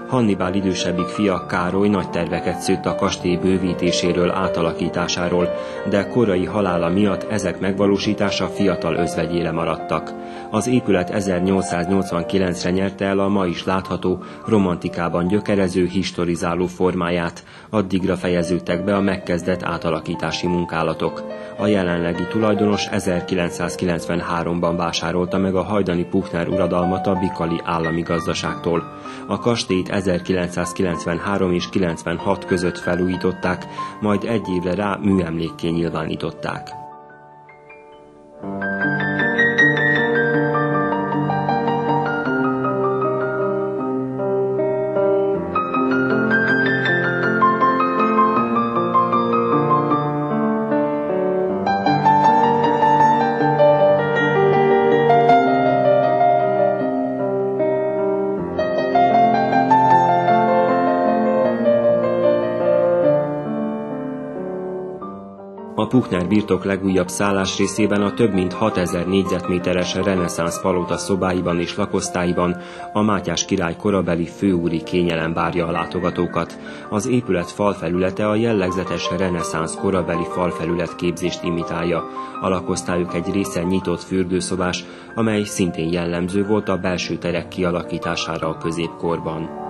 Hannibal idősebbik fia Károly nagy terveket szőtt a kastély bővítéséről, átalakításáról, de korai halála miatt ezek megvalósítása fiatal özvegyére maradtak. Az épület 1889-re nyerte el a ma is látható, romantikában gyökerező, historizáló formáját, addigra fejeződtek be a megkezdett átalakítási munkálatok. A jelenlegi tulajdonos 1993-ban vásárolta meg a hajdani Puchner uradalmat a Bikali állami gazdaságtól. A kastélyt 1993 és 96 között felújították, majd egy évre rá műemlékké nyilvánították. A Puchner birtok legújabb szállásrészében a több mint 6000 négyzetméteres reneszánsz palota szobáiban és lakosztályban a Mátyás király korabeli főúri kényelem várja a látogatókat. Az épület falfelülete a jellegzetes reneszánsz korabeli falfelület képzést imitálja. A lakosztályok egy része nyitott fürdőszobás, amely szintén jellemző volt a belső terek kialakítására a középkorban.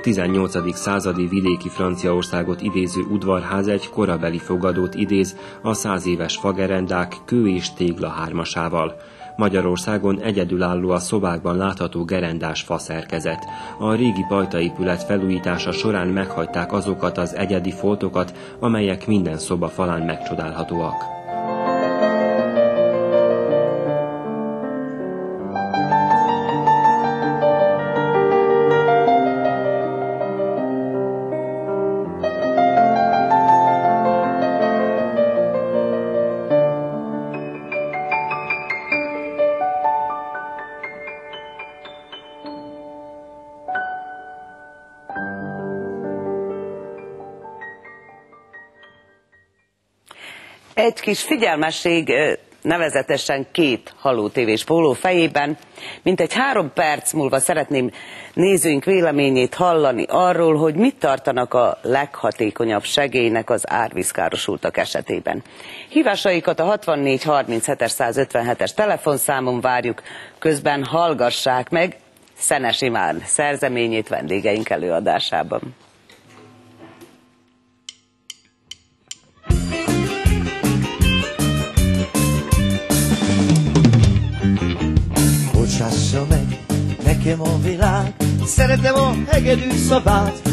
A 18. századi vidéki Franciaországot idéző udvarház egy korabeli fogadót idéz a száz éves fagerendák kő és tégla hármasával. Magyarországon egyedülálló a szobákban látható gerendás faszerkezet. A régi pajtaépület felújítása során meghagyták azokat az egyedi foltokat, amelyek minden szoba falán megcsodálhatóak. Egy kis figyelmesség nevezetesen két halótévés póló fejében. Mint egy három perc múlva szeretném nézőink véleményét hallani arról, hogy mit tartanak a leghatékonyabb segélynek az árvízkárosultak esetében. Hívásaikat a 64 37 157-es telefonszámon várjuk, közben hallgassák meg Szenes Imán szerzeményét vendégeink előadásában. Meg nekem a világ, szeretem a hegedű szavát.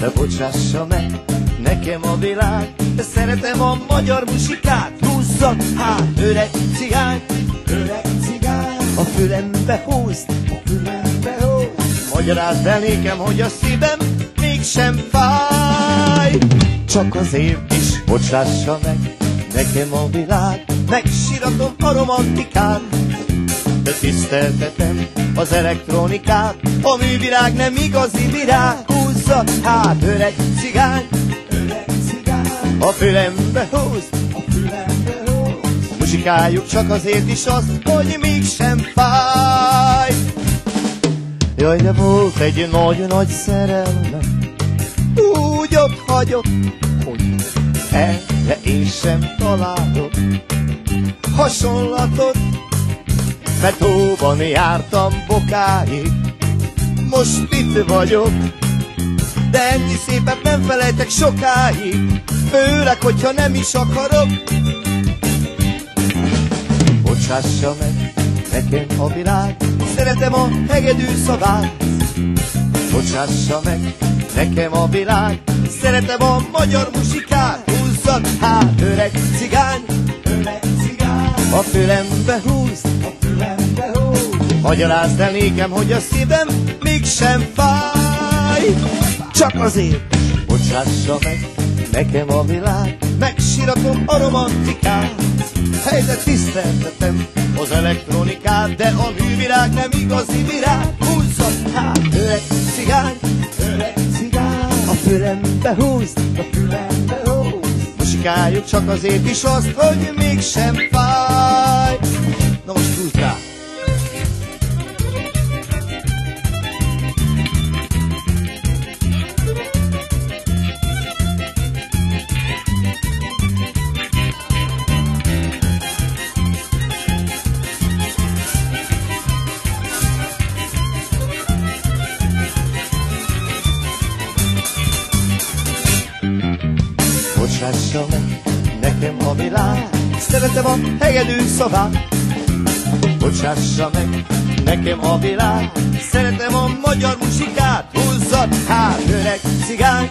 De bocsássa meg nekem a világ, de szeretem a magyar musikát. Húzza hát, öreg cigány, öreg cigány, a fülembe húzd, a fülembe húzd. Magyarázd el nékem, hogy a szívem mégsem fáj. Csak azért is bocsássa meg nekem a világ, megsiratom a romantikát, de tiszteltetem az elektronikát, a művirág nem igazi virág, húzza hát öreg cigány, öreg cigány, a fülembe húz, a fülembe húz, muzsikáljuk csak azért is azt, hogy mégsem fáj. Jaj, de volt egy nagy-nagy szerelem, úgy ott hagyott, hogy erre én sem találok hasonlatot, mert hóban jártam bokáig, most itt vagyok, de ennyi szépet nem felejtek sokáig, főleg, hogyha nem is akarok. Bocsássa meg nekem a világ, szeretem a hegedű szavát. Bocsássa meg nekem a világ, szeretem a magyar musikát. Húzzad hát, öreg cigány, öreg cigány, a fülembe húzd. Magyarázd el nékem, hogy a szívem mégsem fáj. Csak azért, bocsássa meg nekem a világ, megsiratom a romantikát. Helyzet tiszteltetem az elektronikát, de a művirág nem igazi virág. Húzzam hát, öreg cigány, öreg cigány, a fülembe húzd, a fülembe húzd. Musikáljuk csak azért is azt, hogy mégsem fáj. Na most húzd rá. Bocsássa meg nekem a világ, szeretem a hegedű szavát. Bocsássa meg nekem a világ, szeretem a magyar musikát. Húzzad hát, öreg cigány,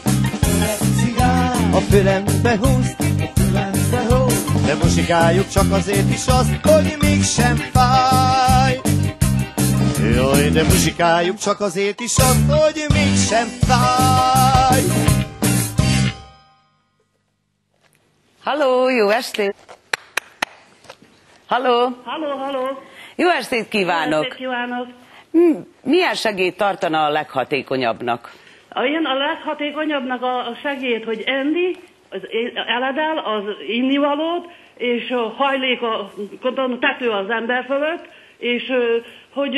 öreg cigány, a fülembe húzd, a fülembe húzd. De musikáljuk csak azért is azt, hogy mégsem fáj. Jaj, de muzsikáljuk csak azért is azt, hogy mégsem fáj. Halló, jó estét! Halló! Halló, halló! Jó estét kívánok! Jó estét kívánok! Milyen segélyt tartana a leghatékonyabbnak? A- Én a leghatékonyabbnak a a segélyt, hogy enni, az eledel, az innivalót, és a hajlék a a tető az ember fölött, és hogy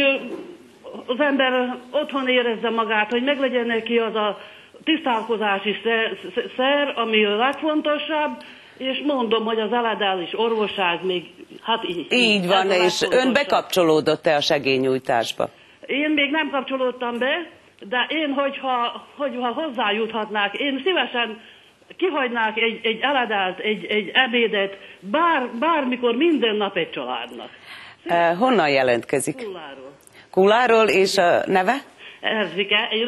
az ember otthon érezze magát, hogy meglegyen neki az a tisztálkozási szer, szer, ami a legfontosabb, és mondom, hogy az eledel is orvosság még, hát így. Így van, és ön bekapcsolódott-e a segélynyújtásba? Én még nem kapcsolódtam be, de én, hogyha, hogyha hozzájuthatnák, én szívesen kihagynák egy, egy eledelt, egy, egy ebédet, bár, bármikor minden nap egy családnak. Eh, honnan jelentkezik? Hulláról. Kuláról és a neve? Erzsike, egy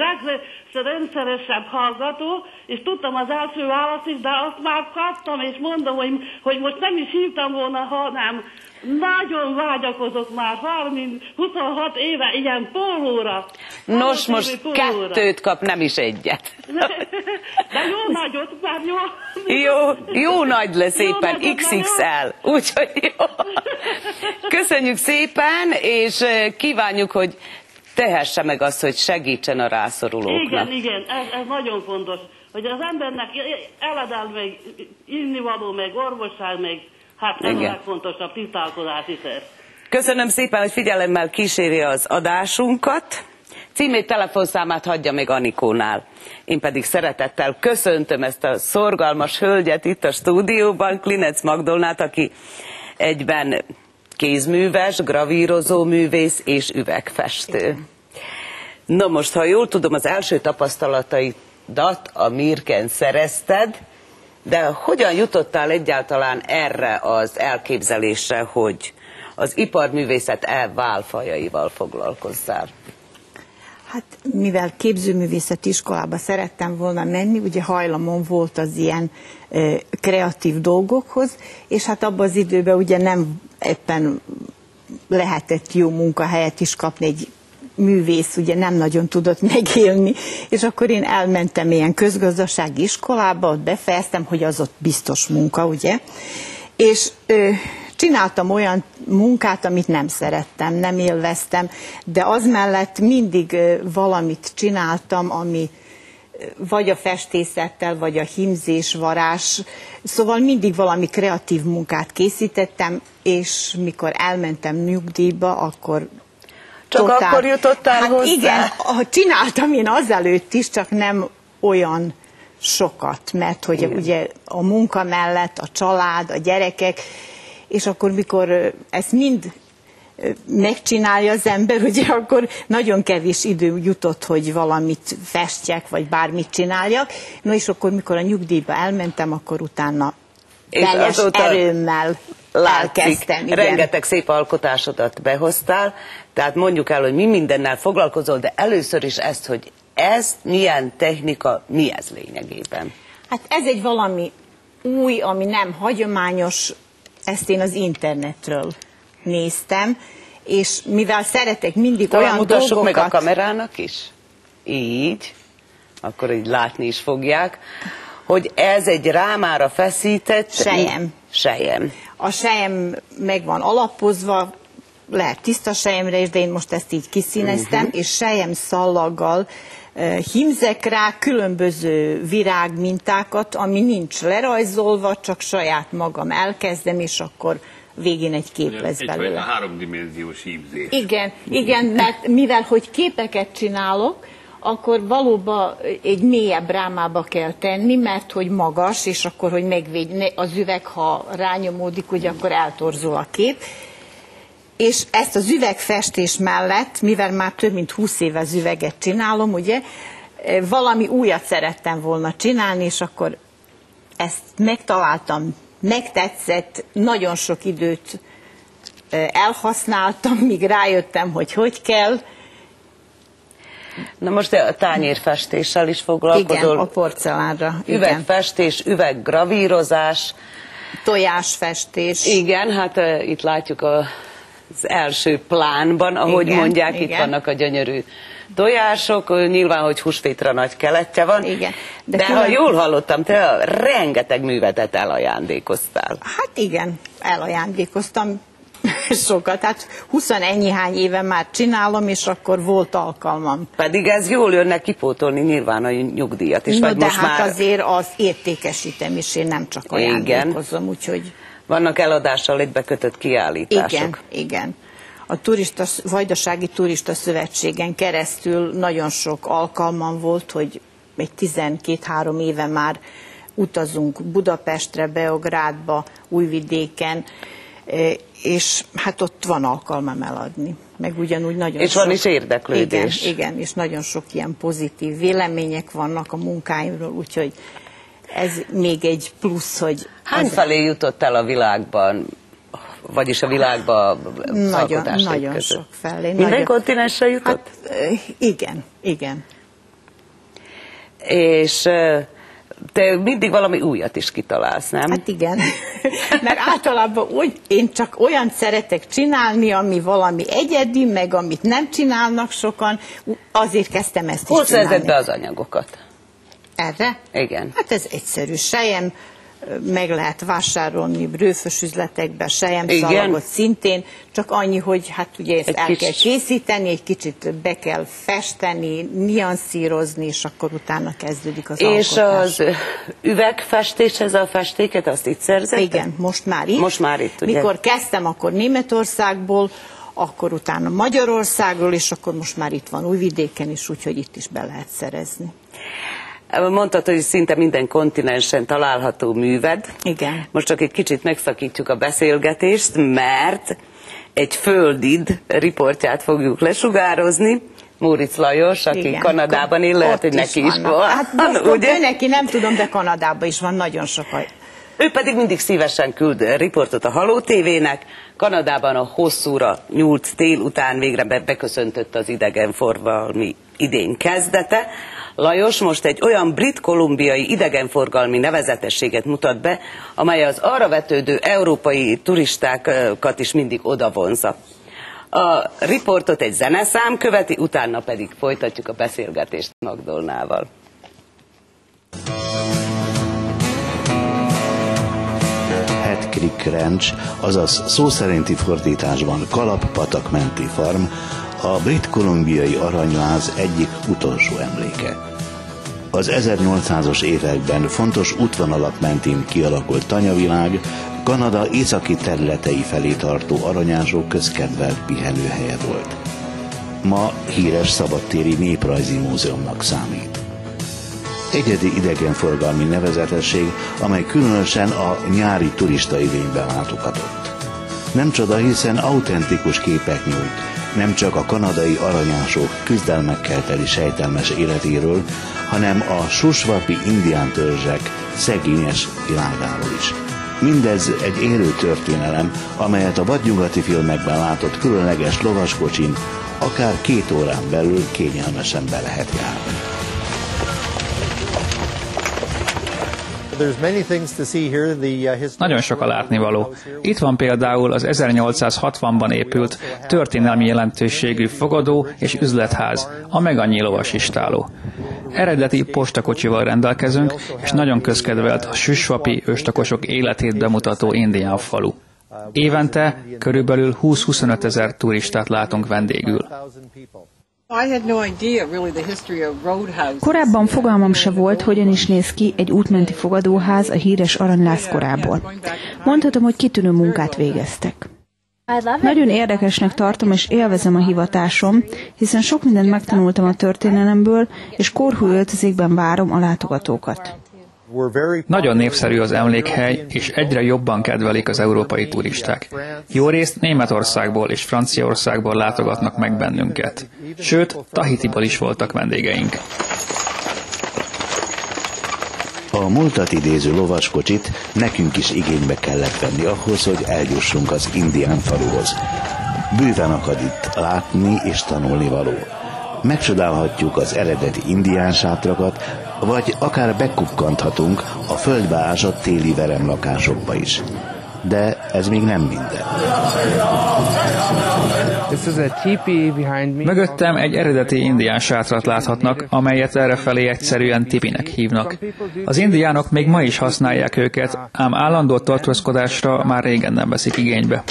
rendszeresebb hallgató, és tudtam az első választ is, de azt már kaptam, és mondom, hogy, hogy most nem is hívtam volna, hanem nagyon vágyakozok már 30, 26 éve ilyen pólóra. Nos, 30 most pólóra. kettőt kap, nem is egyet. De jó nagyot, már jó. Jó, jó nagy lesz Jó éppen, nagyot, XXL. Úgyhogy jó. Köszönjük szépen, és eh, kívánjuk, hogy tehesse meg azt, hogy segítsen a rászorulóknak. Igen, igen, ez, ez nagyon fontos, hogy az embernek eledel meg, innivaló, meg orvosság, meg hát ez Igen. a legfontosabb tisztálkozási szer. Köszönöm szépen, hogy figyelemmel kíséri az adásunkat. Címét, telefonszámát hagyja még Anikónál. Én pedig szeretettel köszöntöm ezt a szorgalmas hölgyet itt a stúdióban, Klinec Magdolnát, aki egyben kézműves, gravírozó művész és üvegfestő. Na most, ha jól tudom, az első tapasztalataidat a Mirken szerezted, de hogyan jutottál egyáltalán erre az elképzelésre, hogy az iparművészet elválfajaival foglalkozzál? Hát mivel képzőművészeti iskolába szerettem volna menni, ugye hajlamon volt az ilyen kreatív dolgokhoz, és hát abban az időben ugye nem éppen lehetett jó munkahelyet is kapni egy művész ugye nem nagyon tudott megélni, és akkor én elmentem ilyen közgazdasági iskolába, ott befejeztem, hogy az ott biztos munka, ugye, és ö, csináltam olyan munkát, amit nem szerettem, nem élveztem, de az mellett mindig ö, valamit csináltam, ami vagy a festészettel, vagy a himzés, varás, szóval mindig valami kreatív munkát készítettem, és mikor elmentem nyugdíjba, akkor Csak akkor jutottál hát hozzá? Igen, csináltam én azelőtt is, csak nem olyan sokat, mert hogy Igen. ugye a munka mellett a család, a gyerekek, és akkor mikor ezt mind megcsinálja az ember, ugye akkor nagyon kevés idő jutott, hogy valamit festjek, vagy bármit csináljak. No és akkor, mikor a nyugdíjba elmentem, akkor utána És teljes azóta erőmmel Látszik. Igen. rengeteg szép alkotásodat behoztál, tehát mondjuk el, hogy mi mindennel foglalkozol, de először is ezt, hogy ez milyen technika, mi ez lényegében? Hát ez egy valami új, ami nem hagyományos, ezt én az internetről néztem, és mivel szeretek mindig Talán olyan mutassuk dolgokat... meg a kamerának is. Így. Akkor így látni is fogják, hogy ez egy rámára feszített... Sejem. Sejem. A sejem meg van alapozva, lehet tiszta sejemre is, de én most ezt így kiszíneztem, uh-huh. és sejem szallaggal uh, hímzek rá különböző virágmintákat, ami nincs lerajzolva, csak saját magam elkezdem, és akkor végén egy kép lesz Egy belőle. háromdimenziós hímzés. Igen, igen, mert mivel hogy képeket csinálok, akkor valóban egy mélyebb rámába kell tenni, mert hogy magas, és akkor, hogy megvédj, ne- az üveg, ha rányomódik, ugye akkor eltorzul a kép. És ezt az üvegfestés mellett, mivel már több mint 20 éve az üveget csinálom, ugye, valami újat szerettem volna csinálni, és akkor ezt megtaláltam, megtetszett, nagyon sok időt elhasználtam, míg rájöttem, hogy hogy kell. Na most a tányérfestéssel is foglalkozol. Igen, a porcelánra. Igen. Üvegfestés, üveggravírozás. Tojásfestés. Igen, hát uh, itt látjuk a, az első plánban, ahogy Igen, mondják, itt igen. vannak a gyönyörű tojások, Ö, nyilván, hogy húsvétra nagy keletje van. Igen. De, De külön- ha jól hallottam, te rengeteg művetet elajándékoztál. Hát igen, elajándékoztam sokat. Hát 20 ennyihány éve már csinálom, és akkor volt alkalmam. Pedig ez jól jönne kipótolni nyilván a nyugdíjat is, no, vagy de most hát már azért az értékesítem, és én nem csak Igen. ajándékozom, úgyhogy vannak eladással egybe kötött kiállítások. igen, igen. A turista, Vajdasági Turista Szövetségen keresztül nagyon sok alkalmam volt, hogy egy 12-3 éve már utazunk Budapestre, Beográdba, Újvidéken, eh, és hát ott van alkalmam eladni. Meg ugyanúgy nagyon És van is érdeklődés. Igen, igen, és nagyon sok ilyen pozitív vélemények vannak a munkáimról, úgyhogy ez még egy plusz, hogy Hány az- felé jutott el a világban, vagyis a világba nagyon, nagyon között? sok felé. Minden nagyon- kontinensre jutott? Hát, igen, igen. És te mindig valami újat is kitalálsz, nem? Hát igen. Mert általában úgy, én csak olyan szeretek csinálni, ami valami egyedi, meg amit nem csinálnak sokan, azért kezdtem ezt Hol is csinálni. szerzed be az anyagokat? Erre? Igen. Hát ez egyszerű. Sejem meg lehet vásárolni brőfös üzletekben, sejem Igen. szalagot szintén, csak annyi, hogy hát ugye ezt Egy el kis- kell készíteni, egy kicsit be kell festeni, nianszírozni, és akkor utána kezdődik az És alkotás. az üvegfestéshez a festéket, azt itt szerzett? Igen, most már itt. Most már itt, ugye? Mikor kezdtem, akkor Németországból, akkor utána Magyarországról, és akkor most már itt van Újvidéken is, úgyhogy itt is be lehet szerezni. Mondtad, hogy szinte minden kontinensen található műved. Igen. Most csak egy kicsit megszakítjuk a beszélgetést, mert egy földid riportját fogjuk lesugározni. Móricz Lajos, aki Igen. Kanadában él, lehet, hogy neki is vannak. van. Hát most ugye? neki nem tudom, de Kanadában is van nagyon sok. Ő pedig mindig szívesen küld riportot a Haló TV-nek. Kanadában a hosszúra nyúlt tél után végre be- beköszöntött az idegenforgalmi idén kezdete. Lajos most egy olyan brit-kolumbiai idegenforgalmi nevezetességet mutat be, amely az arra vetődő európai turistákat is mindig odavonza. A riportot egy zeneszám követi, utána pedig folytatjuk a beszélgetést Magdolnával. Het Creek Ranch, azaz szó szerinti fordításban Kalap-patak menti farm, a brit-kolumbiai aranyláz egyik utolsó emléke. Az 1800-as években fontos útvonalak mentén kialakult tanyavilág, Kanada északi területei felé tartó aranyások közkedvelt pihenőhelye volt. Ma híres szabadtéri néprajzi múzeumnak számít egyedi idegenforgalmi nevezetesség, amely különösen a nyári turista igényben látogatott. Nem csoda, hiszen autentikus képek nyújt, nem csak a kanadai aranyások küzdelmekkel teli sejtelmes életéről, hanem a susvapi indián törzsek szegényes világáról is. Mindez egy élő történelem, amelyet a vadnyugati filmekben látott különleges lovaskocsin akár két órán belül kényelmesen be lehet járni. Nagyon sok a látnivaló. Itt van például az 1860-ban épült történelmi jelentőségű fogadó és üzletház, a Megannyi lovasistáló. Eredeti postakocsival rendelkezünk, és nagyon közkedvelt a süsvapi őstakosok életét bemutató indián falu. Évente körülbelül 20-25 ezer turistát látunk vendégül. Korábban fogalmam se volt, hogyan is néz ki egy útmenti fogadóház a híres aranylász korából. Mondhatom, hogy kitűnő munkát végeztek. Nagyon érdekesnek tartom és élvezem a hivatásom, hiszen sok mindent megtanultam a történelemből, és korhú öltözékben várom a látogatókat. Nagyon népszerű az emlékhely, és egyre jobban kedvelik az európai turisták. Jó részt Németországból és Franciaországból látogatnak meg bennünket. Sőt, Tahitiból is voltak vendégeink. A múltat idéző lovaskocsit nekünk is igénybe kellett venni ahhoz, hogy eljussunk az indián faluhoz. Bőven akad itt látni és tanulni való. Megcsodálhatjuk az eredeti indián sátrakat, vagy akár bekukkanthatunk a földbe ásott téli veremlakásokba is. De ez még nem minden. Mögöttem egy eredeti indián sátrat láthatnak, amelyet errefelé egyszerűen tipinek hívnak. Az indiánok még ma is használják őket, ám állandó tartózkodásra már régen nem veszik igénybe.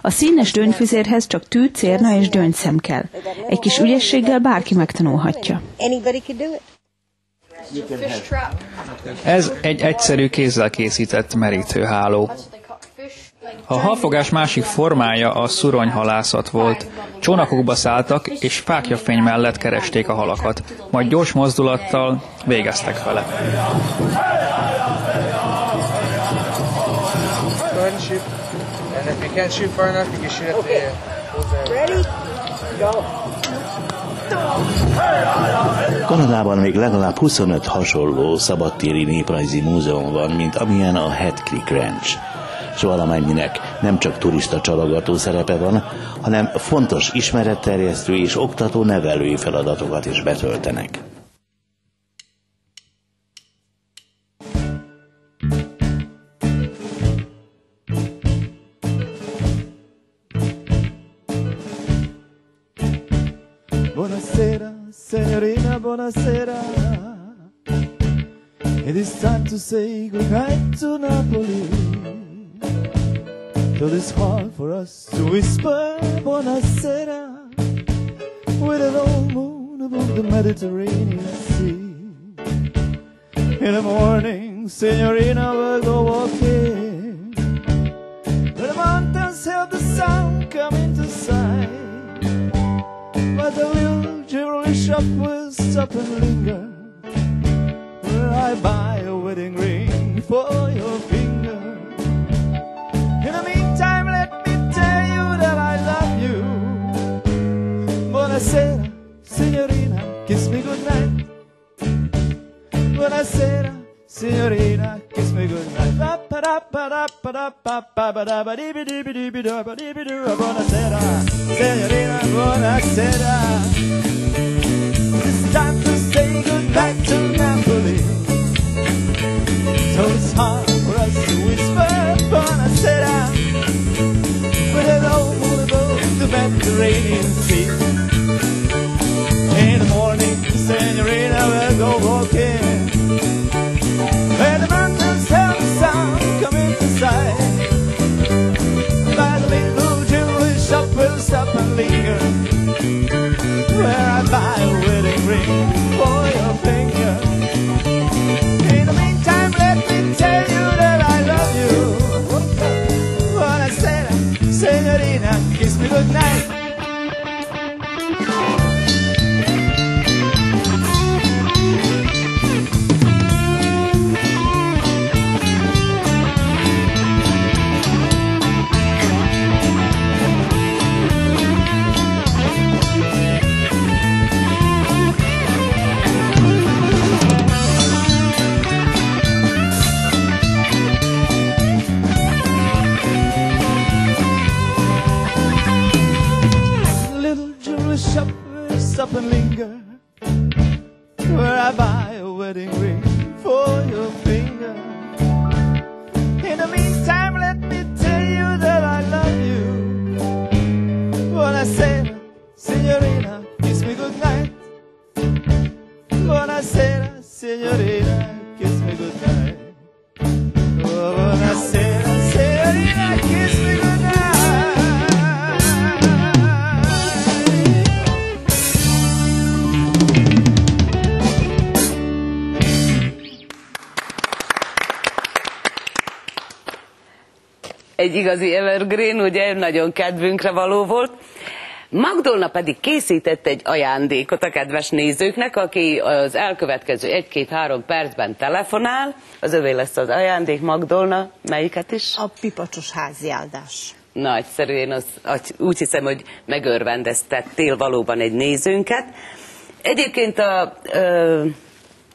A színes döntfüzérhez csak tű, cérna és döntszem kell. Egy kis ügyességgel bárki megtanulhatja. Ez egy egyszerű kézzel készített merítőháló. A halfogás másik formája a szuronyhalászat volt. Csónakokba szálltak, és fákjafény mellett keresték a halakat, majd gyors mozdulattal végeztek vele. Can't shoot far enough, you can shoot at okay. the. Ready? Go. Kanadában még legalább 25 hasonló szabadtéri néprajzi múzeum van, mint amilyen a Head Creek Ranch. S valamennyinek nem csak turista csalogató szerepe van, hanem fontos ismeretterjesztő és oktató nevelői feladatokat is betöltenek. Buonasera. It is time to say goodnight to Napoli. Though it's hard for us to whisper buonasera with an old moon above the Mediterranean Sea. In the morning, Signorina we'll go walking. The mountains have the sun coming to sight. But the little jewelry shop will stop and linger Where I buy a wedding ring for your finger? In the meantime, let me tell you that I love you. Buonasera, signorina, kiss me goodnight. Buonasera, Signorina, kiss me goodnight. Ba ba da ba da ba da ba ba ba da ba dee ba dee ba dee ba da ba dee ba doo. Buonasera, Senorita, buonasera. It's time to say goodnight to Napoli. So it's hard for us to whisper buonasera. But hello, all aboard to Mediterranean Sea. In the morning, signorina we'll go. Will stop and linger where I buy a wedding ring for your finger. In the meantime, let me tell you that I love you. When I said, Senorina, kiss me goodnight. And linger where I buy a wedding ring for your finger. In the meantime, let me tell you that I love you. Buonasera, signorina, kiss me goodnight. Buonasera, signorina, kiss Egy igazi evergreen, ugye nagyon kedvünkre való volt. Magdolna pedig készített egy ajándékot a kedves nézőknek, aki az elkövetkező egy-két-három percben telefonál. Az övé lesz az ajándék, Magdolna, melyiket is? A pipacsos háziáldás. Nagyszerű, én az, úgy hiszem, hogy megörvendeztettél valóban egy nézőnket. Egyébként a, ö,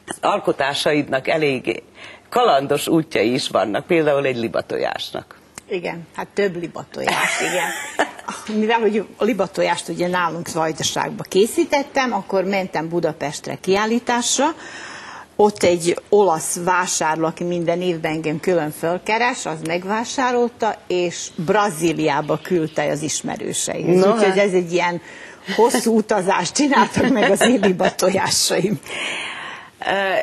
az alkotásaidnak elég kalandos útjai is vannak, például egy libatojásnak. Igen, hát több libatojás, igen. Mivel hogy a libatojást ugye nálunk Vajdaságba készítettem, akkor mentem Budapestre kiállításra, ott egy olasz vásárló, aki minden évben engem külön fölkeres, az megvásárolta, és Brazíliába küldte az ismerőseihez. No, Úgyhogy hát. ez egy ilyen hosszú utazást csináltak meg az én libatojásaim.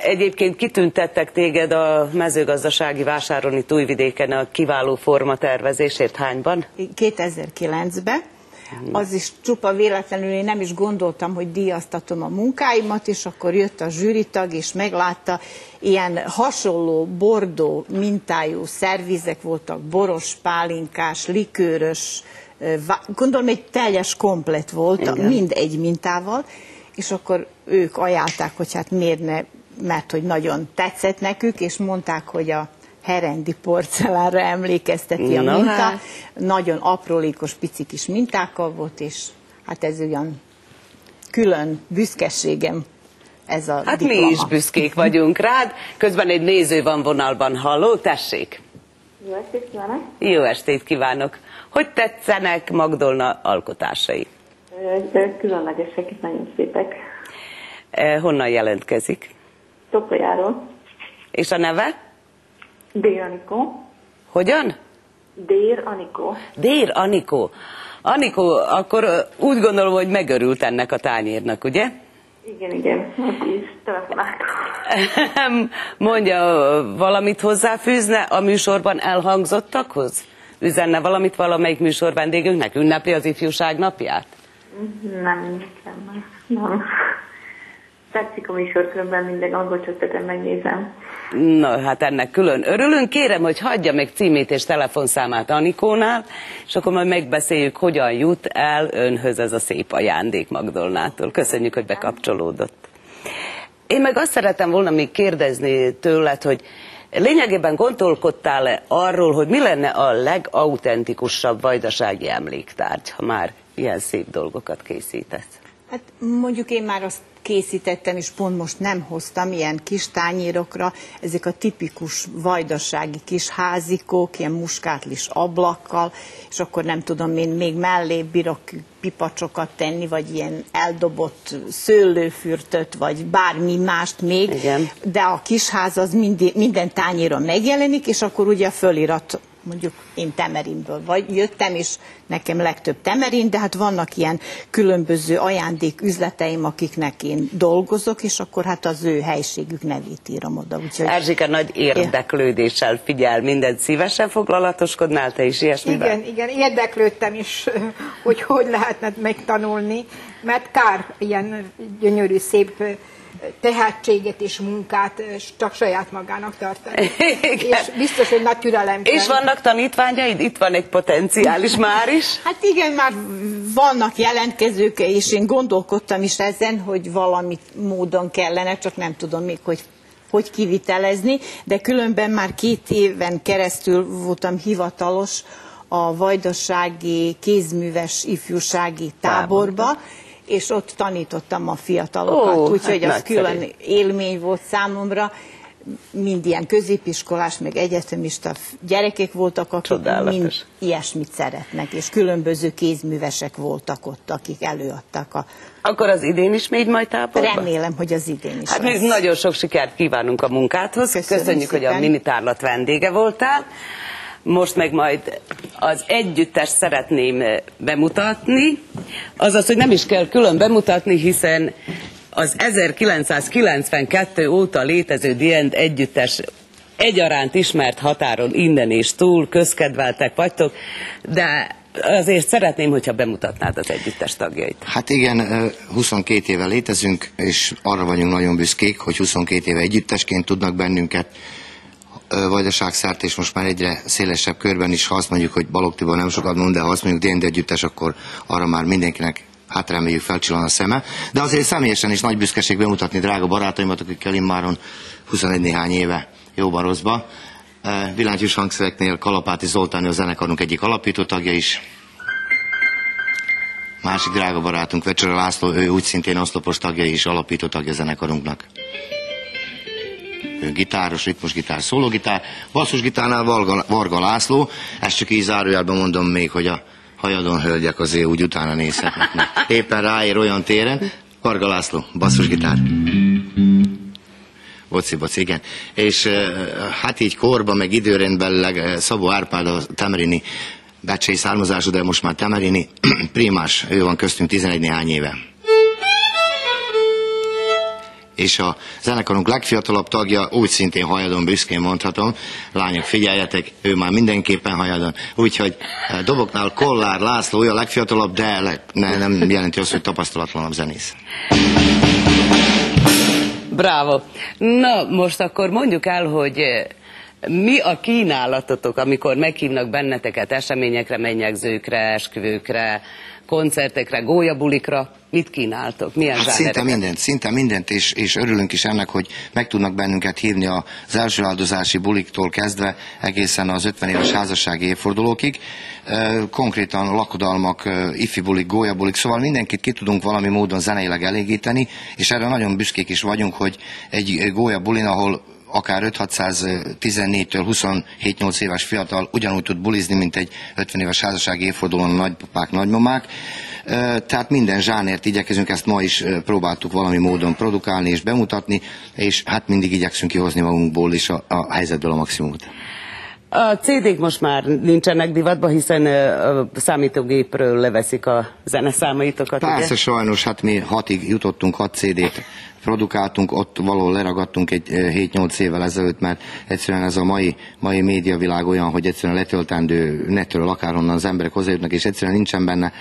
Egyébként kitüntettek téged a mezőgazdasági vásárolni túlvidéken a kiváló formatervezésért hányban? 2009-ben. Az is csupa véletlenül, én nem is gondoltam, hogy díjaztatom a munkáimat, és akkor jött a zsűritag, és meglátta, ilyen hasonló bordó mintájú szervizek voltak, boros, pálinkás, likőrös, gondolom egy teljes komplet volt, Igen. mind egy mintával, és akkor ők ajánlták, hogy hát miért ne, mert hogy nagyon tetszett nekük, és mondták, hogy a herendi porcelánra emlékezteti a Na minta. hát. Nagyon aprólékos, pici kis mintákkal volt, és hát ez olyan külön büszkeségem ez a Hát diploma. mi is büszkék vagyunk rád. Közben egy néző van vonalban. Halló, tessék! Jó estét kívánok! Jó estét kívánok! Hogy tetszenek Magdolna alkotásai? Különlegesek és nagyon szépek. Honnan jelentkezik? Topolyáról. És a neve? Dér Anikó. Hogyan? Dér Anikó. Dér Anikó. Anikó, akkor úgy gondolom, hogy megörült ennek a tányérnak, ugye? Igen, igen. Mondja, valamit hozzáfűzne a műsorban elhangzottakhoz? Üzenne valamit valamelyik műsor vendégünknek? Ünnepli az ifjúság napját? Nem, nem, nem. Tetszik a műsor, különben minden angol csöttetem megnézem. Na, hát ennek külön örülünk. Kérem, hogy hagyja meg címét és telefonszámát Anikónál, és akkor majd megbeszéljük, hogyan jut el önhöz ez a szép ajándék Magdolnától. Köszönjük, hogy bekapcsolódott. Én meg azt szeretem volna még kérdezni tőled, hogy lényegében gondolkodtál-e arról, hogy mi lenne a legautentikusabb vajdasági emléktárgy, ha már ilyen szép dolgokat készítesz? Hát mondjuk én már azt készítettem, és pont most nem hoztam ilyen kis tányérokra, ezek a tipikus vajdasági kis házikók, ilyen muskátlis ablakkal, és akkor nem tudom, én még mellé bírok pipacsokat tenni, vagy ilyen eldobott szőlőfürtöt, vagy bármi mást még, Igen. de a kisház az minden, minden tányéron megjelenik, és akkor ugye a fölirat mondjuk én Temerinből vagy jöttem, és nekem legtöbb Temerin, de hát vannak ilyen különböző ajándék üzleteim, akiknek én dolgozok, és akkor hát az ő helységük nevét írom oda. Úgyhogy... Erzsike nagy érdeklődéssel figyel mindent, szívesen foglalatoskodnál te is ilyesmivel? Igen, igen, érdeklődtem is, hogy hogy lehetne megtanulni, mert kár ilyen gyönyörű, szép tehetséget és munkát csak saját magának tartani. Igen. És biztos, hogy nagy türelem kell. És vannak tanítványaid? Itt van egy potenciális már is. Hát igen, már vannak jelentkezők, és én gondolkodtam is ezen, hogy valamit módon kellene, csak nem tudom még, hogy hogy kivitelezni, de különben már két éven keresztül voltam hivatalos a Vajdasági Kézműves Ifjúsági Táborba, és ott tanítottam a fiatalokat, Ó, úgyhogy hát az külön nagyszerű. élmény volt számomra, mind ilyen középiskolás, meg egyetemista gyerekek voltak, akik Csodálatos. mind ilyesmit szeretnek, és különböző kézművesek voltak ott, akik előadtak a... Akkor az idén is megy majd táborba? Remélem, hogy az idén is Hát még nagyon sok sikert kívánunk a munkádhoz. Köszönöm Köszönjük, hogy a minitárlat vendége voltál. Most meg majd az együttes szeretném eh, bemutatni. Azaz, hogy nem is kell külön bemutatni, hiszen az 1992 óta létező Dient együttes egyaránt ismert határon innen és túl, közkedveltek vagytok, de azért szeretném, hogyha bemutatnád az együttes tagjait. Hát igen, ö, 22 éve létezünk, és arra vagyunk nagyon büszkék, hogy 22 éve együttesként tudnak bennünket ö, vajdaságszert, és most már egyre szélesebb körben is, ha azt mondjuk, hogy Balog Tibor nem sokat mond, de ha azt mondjuk DND együttes, akkor arra már mindenkinek hát reméljük felcsillan a szeme. De azért személyesen is nagy büszkeség bemutatni drága barátaimat, akikkel immáron 21 néhány éve jóban rosszba. Világos hangszereknél Kalapáti Zoltán a zenekarunk egyik alapító tagja is, Másik drága barátunk Vecsora László, ő úgy szintén oszlopos tagja és alapító tagja zenekarunknak. Gitáros, ritmusgitár, szólógitár, basszusgitárnál Varga, Varga László, ezt csak így zárójelben mondom még, hogy a hajadon hölgyek azért úgy utána nézhetnek. Éppen ráér olyan téren, Varga László, basszusgitár. Boci, boci, igen. És hát így korba, meg időrendben Szabó Árpád a Temerini becsei származású, de most már Temerini primás, ő van köztünk 11 néhány éve. És a zenekarunk legfiatalabb tagja, úgy szintén hajadon, büszkén mondhatom, lányok figyeljetek, ő már mindenképpen hajadon. Úgyhogy eh, Doboknál Kollár László, ő a legfiatalabb, de le, ne, nem jelenti azt, hogy tapasztalatlanabb zenész. Bravo. Na, most akkor mondjuk el, hogy eh, mi a kínálatotok, amikor meghívnak benneteket eseményekre, mennyegzőkre, esküvőkre, koncertekre, gólyabulikra? Mit kínáltok? Milyen Hát szinte zsánereket? mindent, szinte mindent, és, és örülünk is ennek, hogy meg tudnak bennünket hívni az első áldozási buliktól kezdve egészen az 50 éves házassági évfordulókig. Konkrétan lakodalmak, ifi bulik, gólyabulik, szóval mindenkit ki tudunk valami módon zeneileg elégíteni, és erre nagyon büszkék is vagyunk, hogy egy gólyabulin, ahol akár 5-614-től 27-8 éves fiatal ugyanúgy tud bulizni, mint egy 50 éves házassági évfordulón nagypapák, nagymamák. Tehát minden zsánért igyekezünk, ezt ma is próbáltuk valami módon produkálni és bemutatni, és hát mindig igyekszünk kihozni magunkból is a, a helyzetből a maximumot. A CD-k most már nincsenek divatban, hiszen a számítógépről leveszik a zeneszámaitokat, Persze, ugye? sajnos, hát mi hatig jutottunk, hat CD-t produkáltunk, ott valahol leragadtunk egy eh, 7-8 évvel ezelőtt, mert egyszerűen ez a mai, mai médiavilág olyan, hogy egyszerűen letöltendő netről akárhonnan az emberek hozzájutnak, és egyszerűen nincsen benne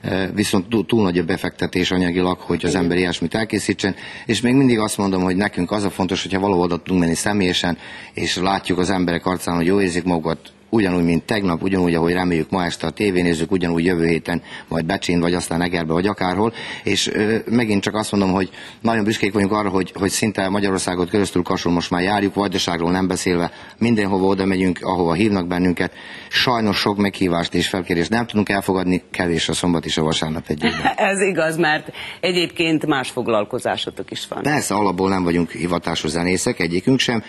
eh, viszont túl, túl nagy a befektetés anyagilag, hogy az ember ilyesmit elkészítsen, és még mindig azt mondom, hogy nekünk az a fontos, hogyha valahol tudunk menni személyesen, és látjuk az emberek arcán, hogy jól érzik magukat, ugyanúgy, mint tegnap, ugyanúgy, ahogy reméljük ma este a tévénézők, ugyanúgy jövő héten, majd Becsén, vagy aztán Egerbe, vagy akárhol. És ö, megint csak azt mondom, hogy nagyon büszkék vagyunk arra, hogy, hogy szinte Magyarországot keresztül kasul most már járjuk, Vajdaságról nem beszélve, mindenhova oda megyünk, ahova hívnak bennünket. Sajnos sok meghívást és felkérést nem tudunk elfogadni, kevés a szombat és a vasárnap együtt. Ez igaz, mert egyébként más foglalkozásotok is van. Persze, alapból nem vagyunk hivatásos zenészek, egyikünk sem.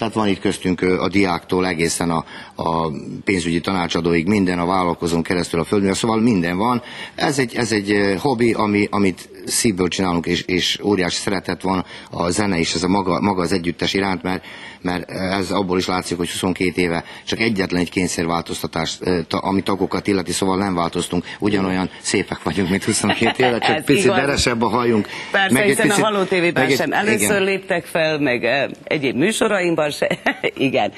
Tehát van itt köztünk a diáktól egészen a, a pénzügyi tanácsadóig minden, a vállalkozón keresztül a földművel, szóval minden van. Ez egy, ez egy hobbi, ami, amit szívből csinálunk, és, és óriási szeretet van a zene és ez a maga, maga az együttes iránt, mert, mert ez abból is látszik, hogy 22 éve csak egyetlen egy kényszerváltoztatás, ami tagokat illeti, szóval nem változtunk, ugyanolyan szépek vagyunk, mint 22 éve, csak picit igaz. deresebb a hajunk. Persze, meg hiszen picit- a Halló TV-ben meg egy- sem először igen. léptek fel, meg egyéb műsoraimban se. igen.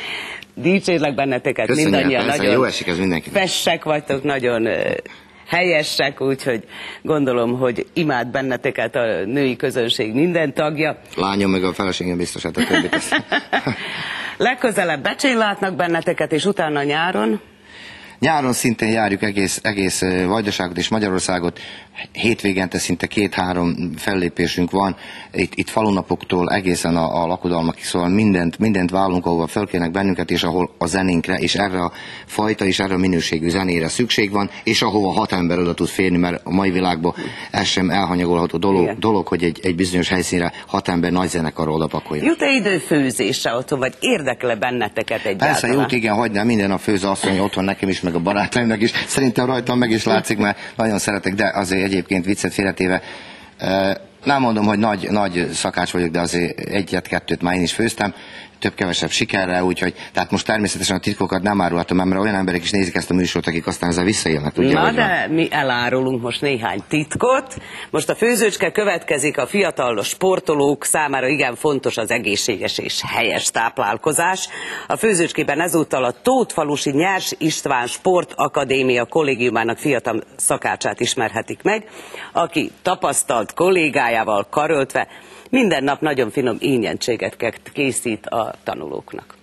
Dicsérlek benneteket, Köszönjük, mindannyian persze, nagyon jó esik ez mindenkinek. fessek vagytok, nagyon helyesek, úgyhogy gondolom, hogy imád benneteket a női közönség minden tagja. Lányom meg a feleségem biztos, hát a többit. Legközelebb becsén látnak benneteket, és utána nyáron. Nyáron szintén járjuk egész, egész Vajdaságot és Magyarországot, hétvégente szinte két-három fellépésünk van, itt, itt falunapoktól egészen a, a lakodalmakig, szóval mindent, mindent válunk, ahova felkérnek bennünket, és ahol a zenénkre, és erre a fajta és erre a minőségű zenére szükség van, és ahova hat ember oda tud férni, mert a mai világban ez sem elhanyagolható dolog, dolog hogy egy, egy bizonyos helyszínre hat ember nagy zenekarról oda pakolja. Jut-e idő főzésre otthon, vagy érdekle benneteket egyáltalán? Persze, jut, igen, hagynám minden a főző asszony otthon nekem is, meg a barátaimnak is. Szerintem rajtam meg is látszik, mert nagyon szeretek, de azért egyébként viccet félretéve nem mondom, hogy nagy, nagy szakács vagyok, de azért egyet-kettőt már én is főztem több-kevesebb sikerrel, úgyhogy tehát most természetesen a titkokat nem árulhatom, mert olyan emberek is nézik ezt a műsort, akik aztán ezzel visszaélnek. Ugye, Na de van? mi elárulunk most néhány titkot. Most a főzőcske következik a fiatal sportolók számára igen fontos az egészséges és helyes táplálkozás. A főzőcskében ezúttal a Tótfalusi Nyers István Sportakadémia kollégiumának fiatal szakácsát ismerhetik meg, aki tapasztalt kollégájával karöltve minden nap nagyon finom ínyentségeket készít a tanulóknak.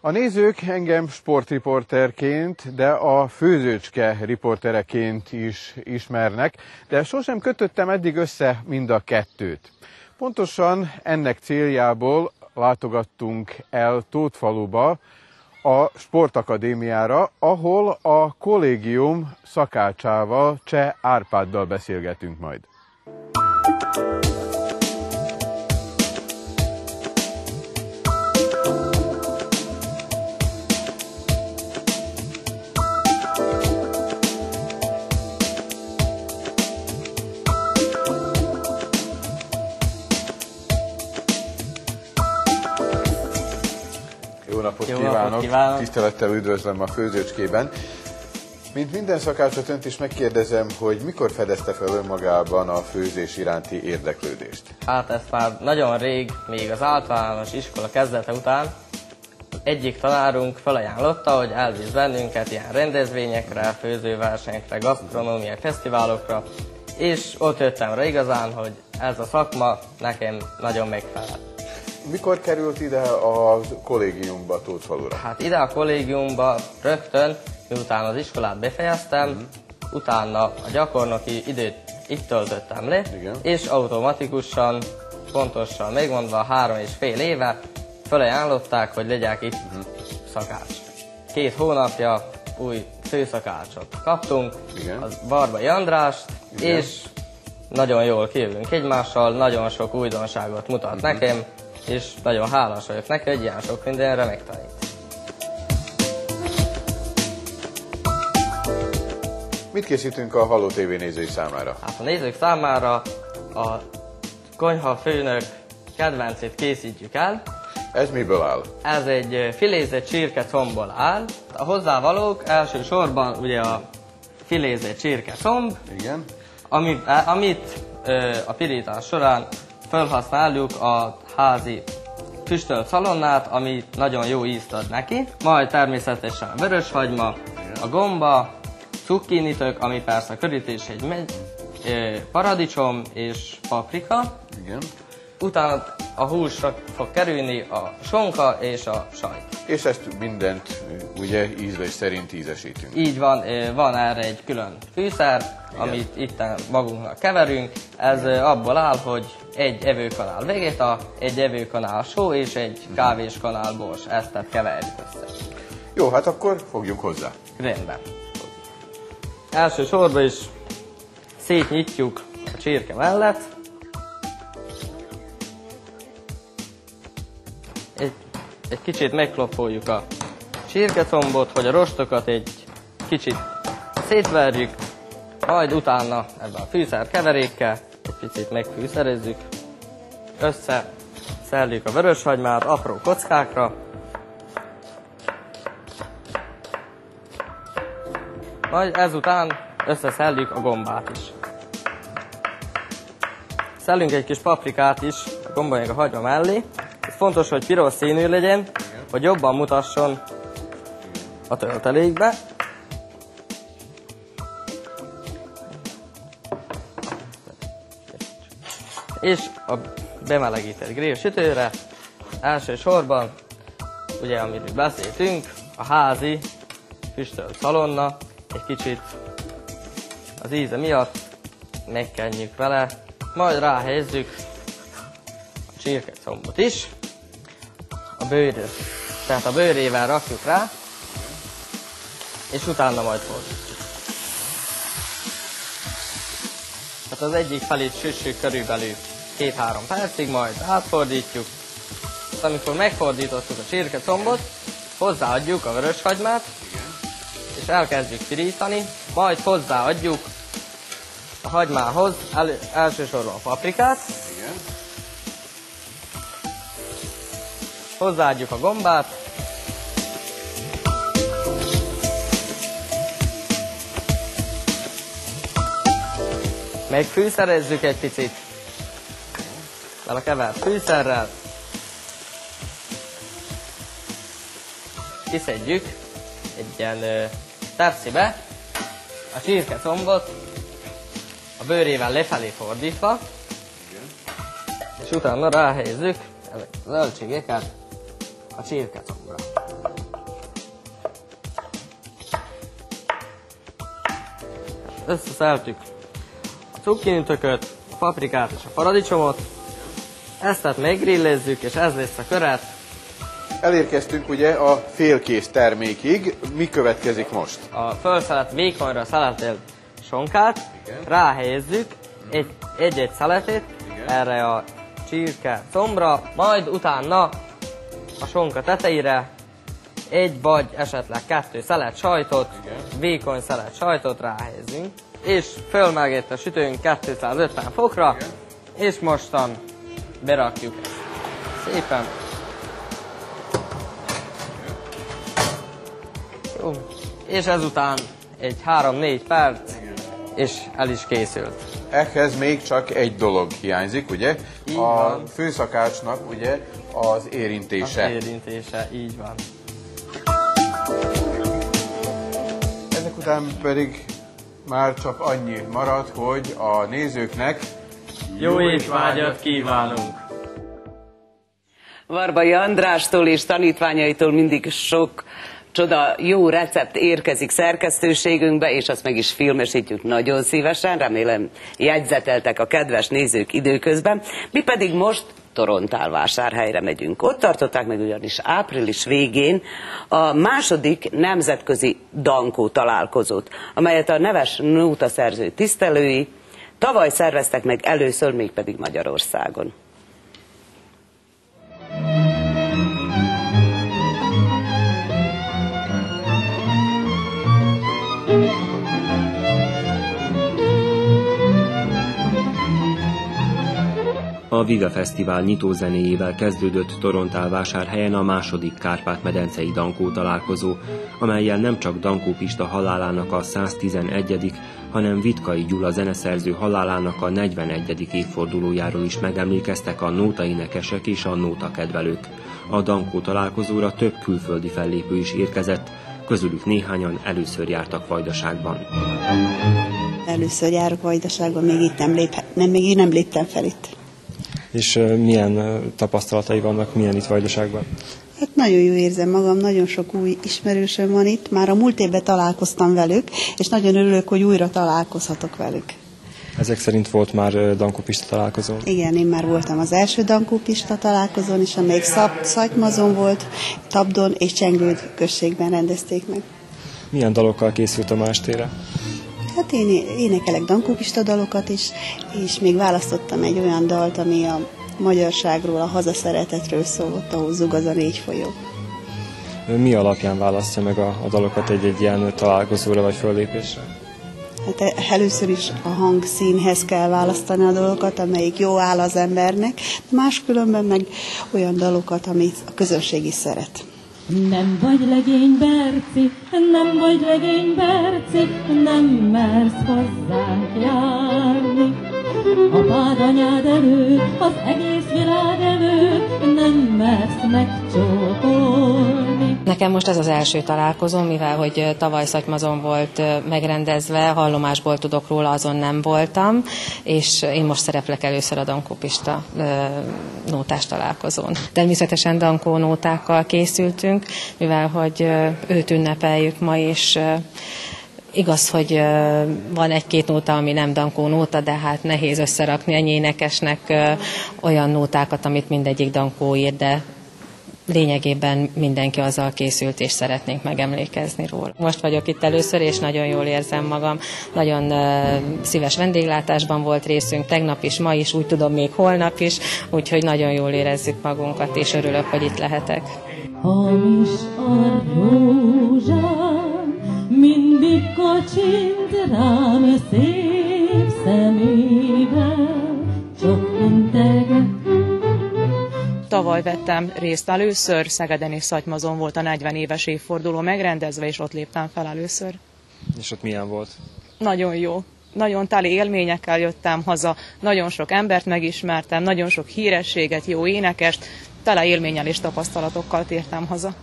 A nézők engem sportriporterként, de a főzőcske riportereként is ismernek, de sosem kötöttem eddig össze mind a kettőt. Pontosan ennek céljából látogattunk el Tótfaluba, a Sportakadémiára, ahol a kollégium szakácsával, Cseh Árpáddal beszélgetünk majd. Napot, Jó kívánok. napot kívánok! Tisztelettel üdvözlöm a főzőcskében. Mint minden szakácsot önt is megkérdezem, hogy mikor fedezte fel önmagában a főzés iránti érdeklődést? Hát ez már nagyon rég, még az általános iskola kezdete után egyik tanárunk felajánlotta, hogy elvisz bennünket ilyen rendezvényekre, főzőversenyekre, gasztronómiai fesztiválokra, és ott jöttem rá igazán, hogy ez a szakma nekem nagyon megfelel. Mikor került ide a kollégiumba Tótfalura? Hát ide a kollégiumba rögtön, miután az iskolát befejeztem, uh-huh. utána a gyakornoki időt itt töltöttem le, Igen. és automatikusan, pontosan megmondva három és fél éve felajánlották, hogy legyek itt uh-huh. szakács. Két hónapja új főszakácsot kaptunk, Igen. az Barbai Andrást, Igen. és nagyon jól kijövünk egymással, nagyon sok újdonságot mutat uh-huh. nekem, és nagyon hálás vagyok neki, hogy ilyen sok mindenre megtanít. Mit készítünk a Halló TV nézői számára? Hát a nézők számára a konyha főnök kedvencét készítjük el. Ez miből áll? Ez egy filézett csirke combból áll. A hozzávalók elsősorban ugye a filézett csirke comb, Igen. Amit, amit a pirítás során felhasználjuk a házi füstölt szalonnát, ami nagyon jó ízt ad neki. Majd természetesen a vöröshagyma, a gomba, cukkinitök, ami persze a körítés egy megy, paradicsom és paprika. Igen. Utána a húsra fog kerülni a sonka és a sajt. És ezt mindent ugye ízlés szerint ízesítünk. Így van, van erre egy külön fűszer, Igen. amit itt magunknak keverünk. Ez abból áll, hogy egy evőkanál vegeta, egy evőkanál só és egy kávéskanál bors. Ezt tehát keverjük össze. Jó, hát akkor fogjunk hozzá. Rendben. Elsősorban is szétnyitjuk a csirke mellett. Egy, egy kicsit megklopoljuk a csirkecombot, hogy a rostokat egy kicsit szétverjük, majd utána ebben a fűszer keverékkel picit megfűszerezzük, össze szellük a vöröshagymát apró kockákra, majd ezután összeszelljük a gombát is. Szellünk egy kis paprikát is a gomba a hagyma mellé. Ez fontos, hogy piros színű legyen, hogy jobban mutasson a töltelékbe. És a bemelegített grill sütőre. Elsősorban, ugye amiről beszéltünk, a házi füstölt szalonna, egy kicsit az íze miatt megkenjük vele, majd ráhelyezzük a csirkecombot is, a bőrre, tehát a bőrével rakjuk rá, és utána majd fordítjuk. Tehát az egyik felét süssük körülbelül 2-3 percig, majd átfordítjuk. Amikor megfordítottuk a csirkecombot, hozzáadjuk a vöröshagymát, és elkezdjük pirítani, majd hozzáadjuk a hagymához el, elsősorban a paprikát, Igen. hozzáadjuk a gombát, megfűszerezzük egy picit, a kevert fűszerrel, kiszedjük egy ilyen ö, tepszibe a csirkecombot a bőrével lefelé fordítva, és utána ráhelyezzük ezek a zöldségeket a csirkecombra. Összeszeltük a cukkinitököt, a paprikát és a paradicsomot, ezt tehát meggrillezzük, és ez lesz a köret, Elérkeztünk ugye a félkész termékig. Mi következik most? a felszelet vékonyra szeletelt sonkát, ráhelyezzük egy- egy-egy szeletét erre a csirke combra, majd utána a sonka tetejére egy vagy esetleg kettő szelet sajtot, vékony szelet sajtot ráhelyezünk, és fölmelegít a sütőnk 250 fokra, és mostan berakjuk ezt szépen. Jó. És ezután egy 3-4 perc, és el is készült. Ehhez még csak egy dolog hiányzik, ugye? Így a van. főszakácsnak ugye az érintése. Az érintése, így van. Ezek után pedig már csak annyi marad, hogy a nézőknek Jó étvágyat kívánunk! Varbai Andrástól és tanítványaitól mindig sok csoda jó recept érkezik szerkesztőségünkbe, és azt meg is filmesítjük nagyon szívesen, remélem jegyzeteltek a kedves nézők időközben. Mi pedig most Torontálvásárhelyre megyünk. Ott tartották meg ugyanis április végén a második nemzetközi Dankó találkozót, amelyet a neves nóta szerző tisztelői tavaly szerveztek meg először, mégpedig Magyarországon. A Viga Fesztivál nyitózenéjével kezdődött Torontálvásárhelyen a második Kárpát-medencei Dankó találkozó, amelyel nem csak Dankó Pista halálának a 111 hanem Vitkai Gyula zeneszerző halálának a 41. évfordulójáról is megemlékeztek a nótaénekesek és a nótakedvelők. A Dankó találkozóra több külföldi fellépő is érkezett, közülük néhányan először jártak Vajdaságban. Először járok Vajdaságban, még itt nem, lép, nem, még én nem léptem fel itt. És milyen tapasztalatai vannak, milyen itt Vajdaságban? Hát nagyon jó érzem magam, nagyon sok új ismerősöm van itt. Már a múlt évben találkoztam velük, és nagyon örülök, hogy újra találkozhatok velük. Ezek szerint volt már Dankó Pista találkozó. Igen, én már voltam az első Dankó Pista találkozón, és amelyik Szap, Szatymazon volt, Tabdon és Csenglőd községben rendezték meg. Milyen dalokkal készült a ma estére? Hát én énekelek Dankó Pista dalokat is, és még választottam egy olyan dalt, ami a magyarságról, a hazaszeretetről szólott, ahol zug az a négy folyó. Mi alapján választja meg a, a dalokat egy-egy ilyen találkozóra vagy föllépésre? Hát e- először is a hangszínhez kell választani a dolgokat, amelyik jó áll az embernek, máskülönben meg olyan dalokat, amit a közönség is szeret. Nem vagy legény, Berci, nem vagy legény, Berci, nem mersz hozzánk járni. A pádanyád előtt az egész világevő, nem mersz megcsókolni. Nekem most ez az első találkozom, mivel hogy tavaly Szatymazon volt megrendezve, hallomásból tudok róla, azon nem voltam, és én most szereplek először a Dankópista nótás találkozón. Természetesen Dankó nótákkal készültünk, mivel hogy őt ünnepeljük ma, és Igaz, hogy van egy-két nóta, ami nem dankó nóta, de hát nehéz összerakni egy énekesnek olyan nótákat, amit mindegyik dankó ír, de lényegében mindenki azzal készült, és szeretnénk megemlékezni róla. Most vagyok itt először, és nagyon jól érzem magam. Nagyon szíves vendéglátásban volt részünk, tegnap is, ma is, úgy tudom, még holnap is, úgyhogy nagyon jól érezzük magunkat, és örülök, hogy itt lehetek. Hamis a rózsám, mindig kacsint rám szép szemével, csak Tavaly vettem részt először, Szegeden és Szatymazon volt a 40 éves évforduló megrendezve, és ott léptem fel először. És ott milyen volt? Nagyon jó. Nagyon teli élményekkel jöttem haza, nagyon sok embert megismertem, nagyon sok hírességet, jó énekest, tele élménnyel és tapasztalatokkal tértem haza.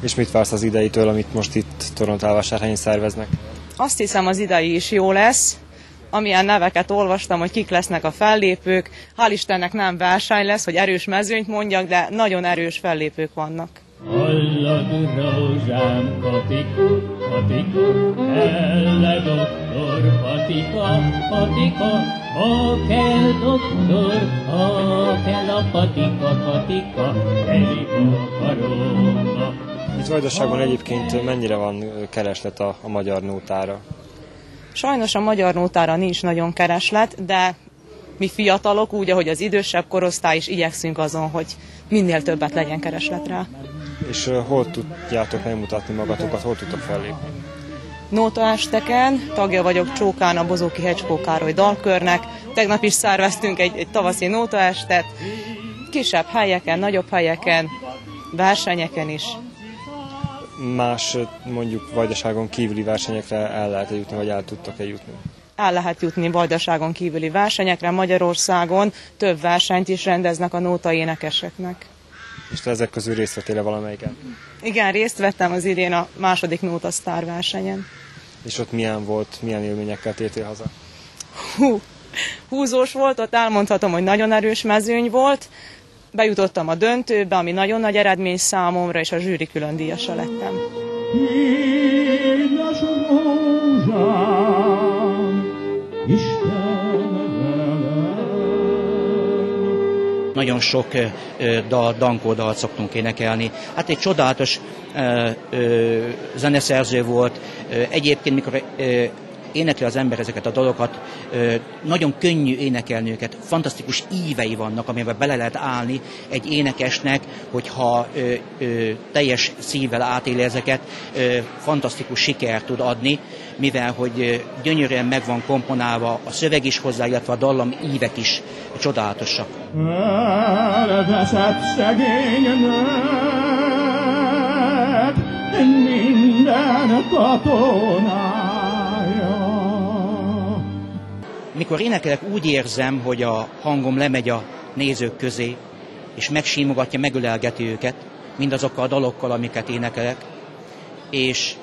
És mit vársz az idejétől, amit most itt Torontálvásárhelyen szerveznek? Azt hiszem az idei is jó lesz, amilyen neveket olvastam, hogy kik lesznek a fellépők. Hál' Istennek nem verseny lesz, hogy erős mezőnyt mondjak, de nagyon erős fellépők vannak. Hallad, rózsám, patika, patika, elle doktor, patika, patika, ha kell doktor, ha kell a patika, patika, telik a karomba. Itt Vajdaságban egyébként mennyire van kereslet a, a magyar nótára? Sajnos a magyar nótára nincs nagyon kereslet, de mi fiatalok, úgy, ahogy az idősebb korosztály is igyekszünk azon, hogy minél többet legyen keresletre. És uh, hol tudjátok megmutatni magatokat, hol tudtok fellépni? Nótaesteken, tagja vagyok Csókán a Bozóki Hecskó Károly dalkörnek. Tegnap is szerveztünk egy, egy tavaszi nótaestet. Kisebb helyeken, nagyobb helyeken, versenyeken is más mondjuk Vajdaságon kívüli versenyekre el lehet -e jutni, vagy el tudtak-e jutni? El lehet jutni Vajdaságon kívüli versenyekre. Magyarországon több versenyt is rendeznek a nóta énekeseknek. És te ezek közül részt vettél valamelyiken? Igen, részt vettem az idén a második Nóta Sztár versenyen. És ott milyen volt, milyen élményekkel tértél haza? Hú, húzós volt, ott elmondhatom, hogy nagyon erős mezőny volt, Bejutottam a döntőbe, ami nagyon nagy eredmény számomra, és a zsűri külön díjasa lettem. Nagyon sok dal, dankó dalt szoktunk énekelni. Hát egy csodálatos ö, ö, zeneszerző volt. Egyébként, mikor énekli az ember ezeket a dalokat, nagyon könnyű énekelni őket, fantasztikus ívei vannak, amivel bele lehet állni egy énekesnek, hogyha teljes szívvel átéli ezeket, fantasztikus sikert tud adni, mivel hogy gyönyörűen meg van komponálva a szöveg is hozzá, illetve a dallam ívek is csodálatosak. Minden katonát mikor énekelek, úgy érzem, hogy a hangom lemegy a nézők közé, és megsímogatja, megölelgeti őket, mindazokkal a dalokkal, amiket énekelek, és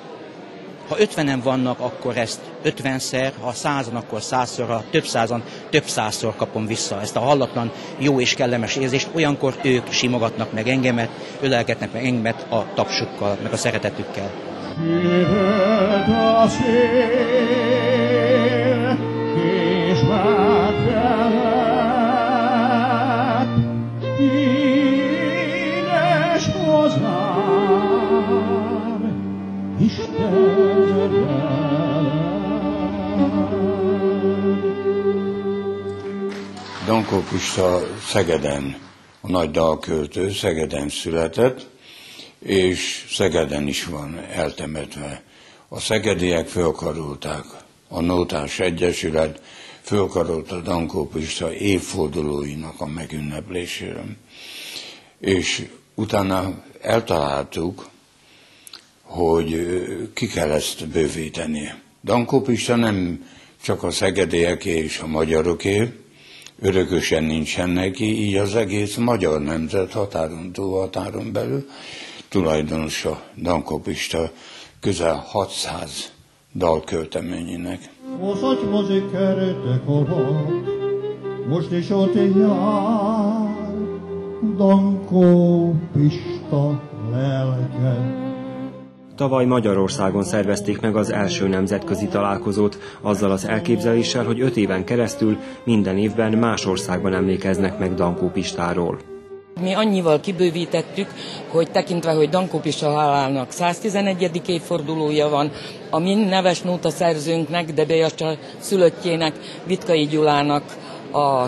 ha ötvenen vannak, akkor ezt ötvenszer, ha százan, akkor százszor, ha több százan, több százszor kapom vissza ezt a hallatlan, jó és kellemes érzést. Olyankor ők simogatnak meg engemet, ölelgetnek meg engemet a tapsukkal, meg a szeretetükkel. Jövőt a szél, Dankó Pista Szegeden, a nagy dalköltő, Szegeden született, és Szegeden is van eltemetve. A szegediek fölkarolták a Nótás Egyesület fölkarolta Dankó Pista évfordulóinak a megünneplésére. És utána eltaláltuk, hogy ki kell ezt bővíteni. Dankó Pista nem csak a szegedélyeké és a magyaroké, örökösen nincsen neki, így az egész magyar nemzet határon túl, határon belül tulajdonosa Danko Pista közel 600 dalkölteményének. Mozagy mozik most is ott jár, Dankó Pista lelke. Tavaly Magyarországon szervezték meg az első nemzetközi találkozót, azzal az elképzeléssel, hogy öt éven keresztül minden évben más országban emlékeznek meg Dankó Pistáról. Mi annyival kibővítettük, hogy tekintve, hogy Dankó Pista halálának 111. évfordulója van, a mi neves nóta szerzőnknek, de Bejacsa szülöttjének, Vitkai Gyulának a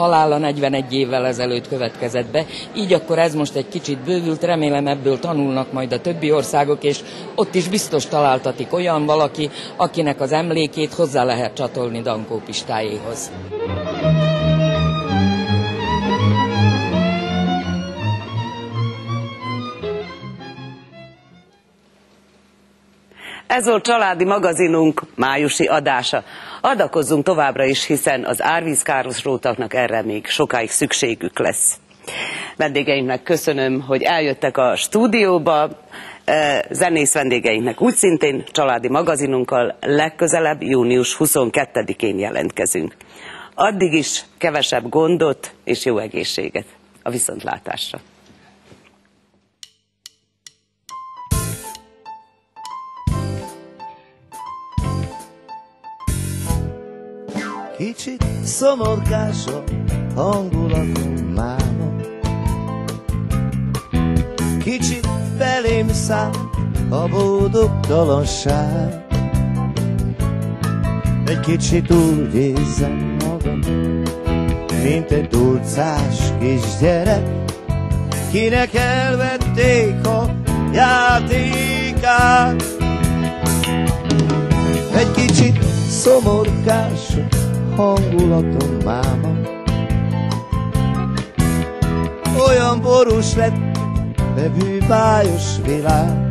halála 41 évvel ezelőtt következett be. Így akkor ez most egy kicsit bővült, remélem ebből tanulnak majd a többi országok, és ott is biztos találtatik olyan valaki, akinek az emlékét hozzá lehet csatolni Dankó Pistáéhoz. Ez volt családi magazinunk májusi adása. Adakozzunk továbbra is, hiszen az árvízkárosrótaknak erre még sokáig szükségük lesz. Vendégeinknek köszönöm, hogy eljöttek a stúdióba, zenész vendégeinknek úgy szintén családi magazinunkkal legközelebb június 22-én jelentkezünk. Addig is kevesebb gondot és jó egészséget. A viszontlátásra! Kicsit szomorkás a hangulatom máma. Kicsit belém száll a boldogtalanság Egy kicsit úgy érzem magam Mint egy turcás kisgyerek. Kinek elvették a játékát? Egy kicsit szomorkás hangulatom máma. Olyan borús lett, nevű bájos világ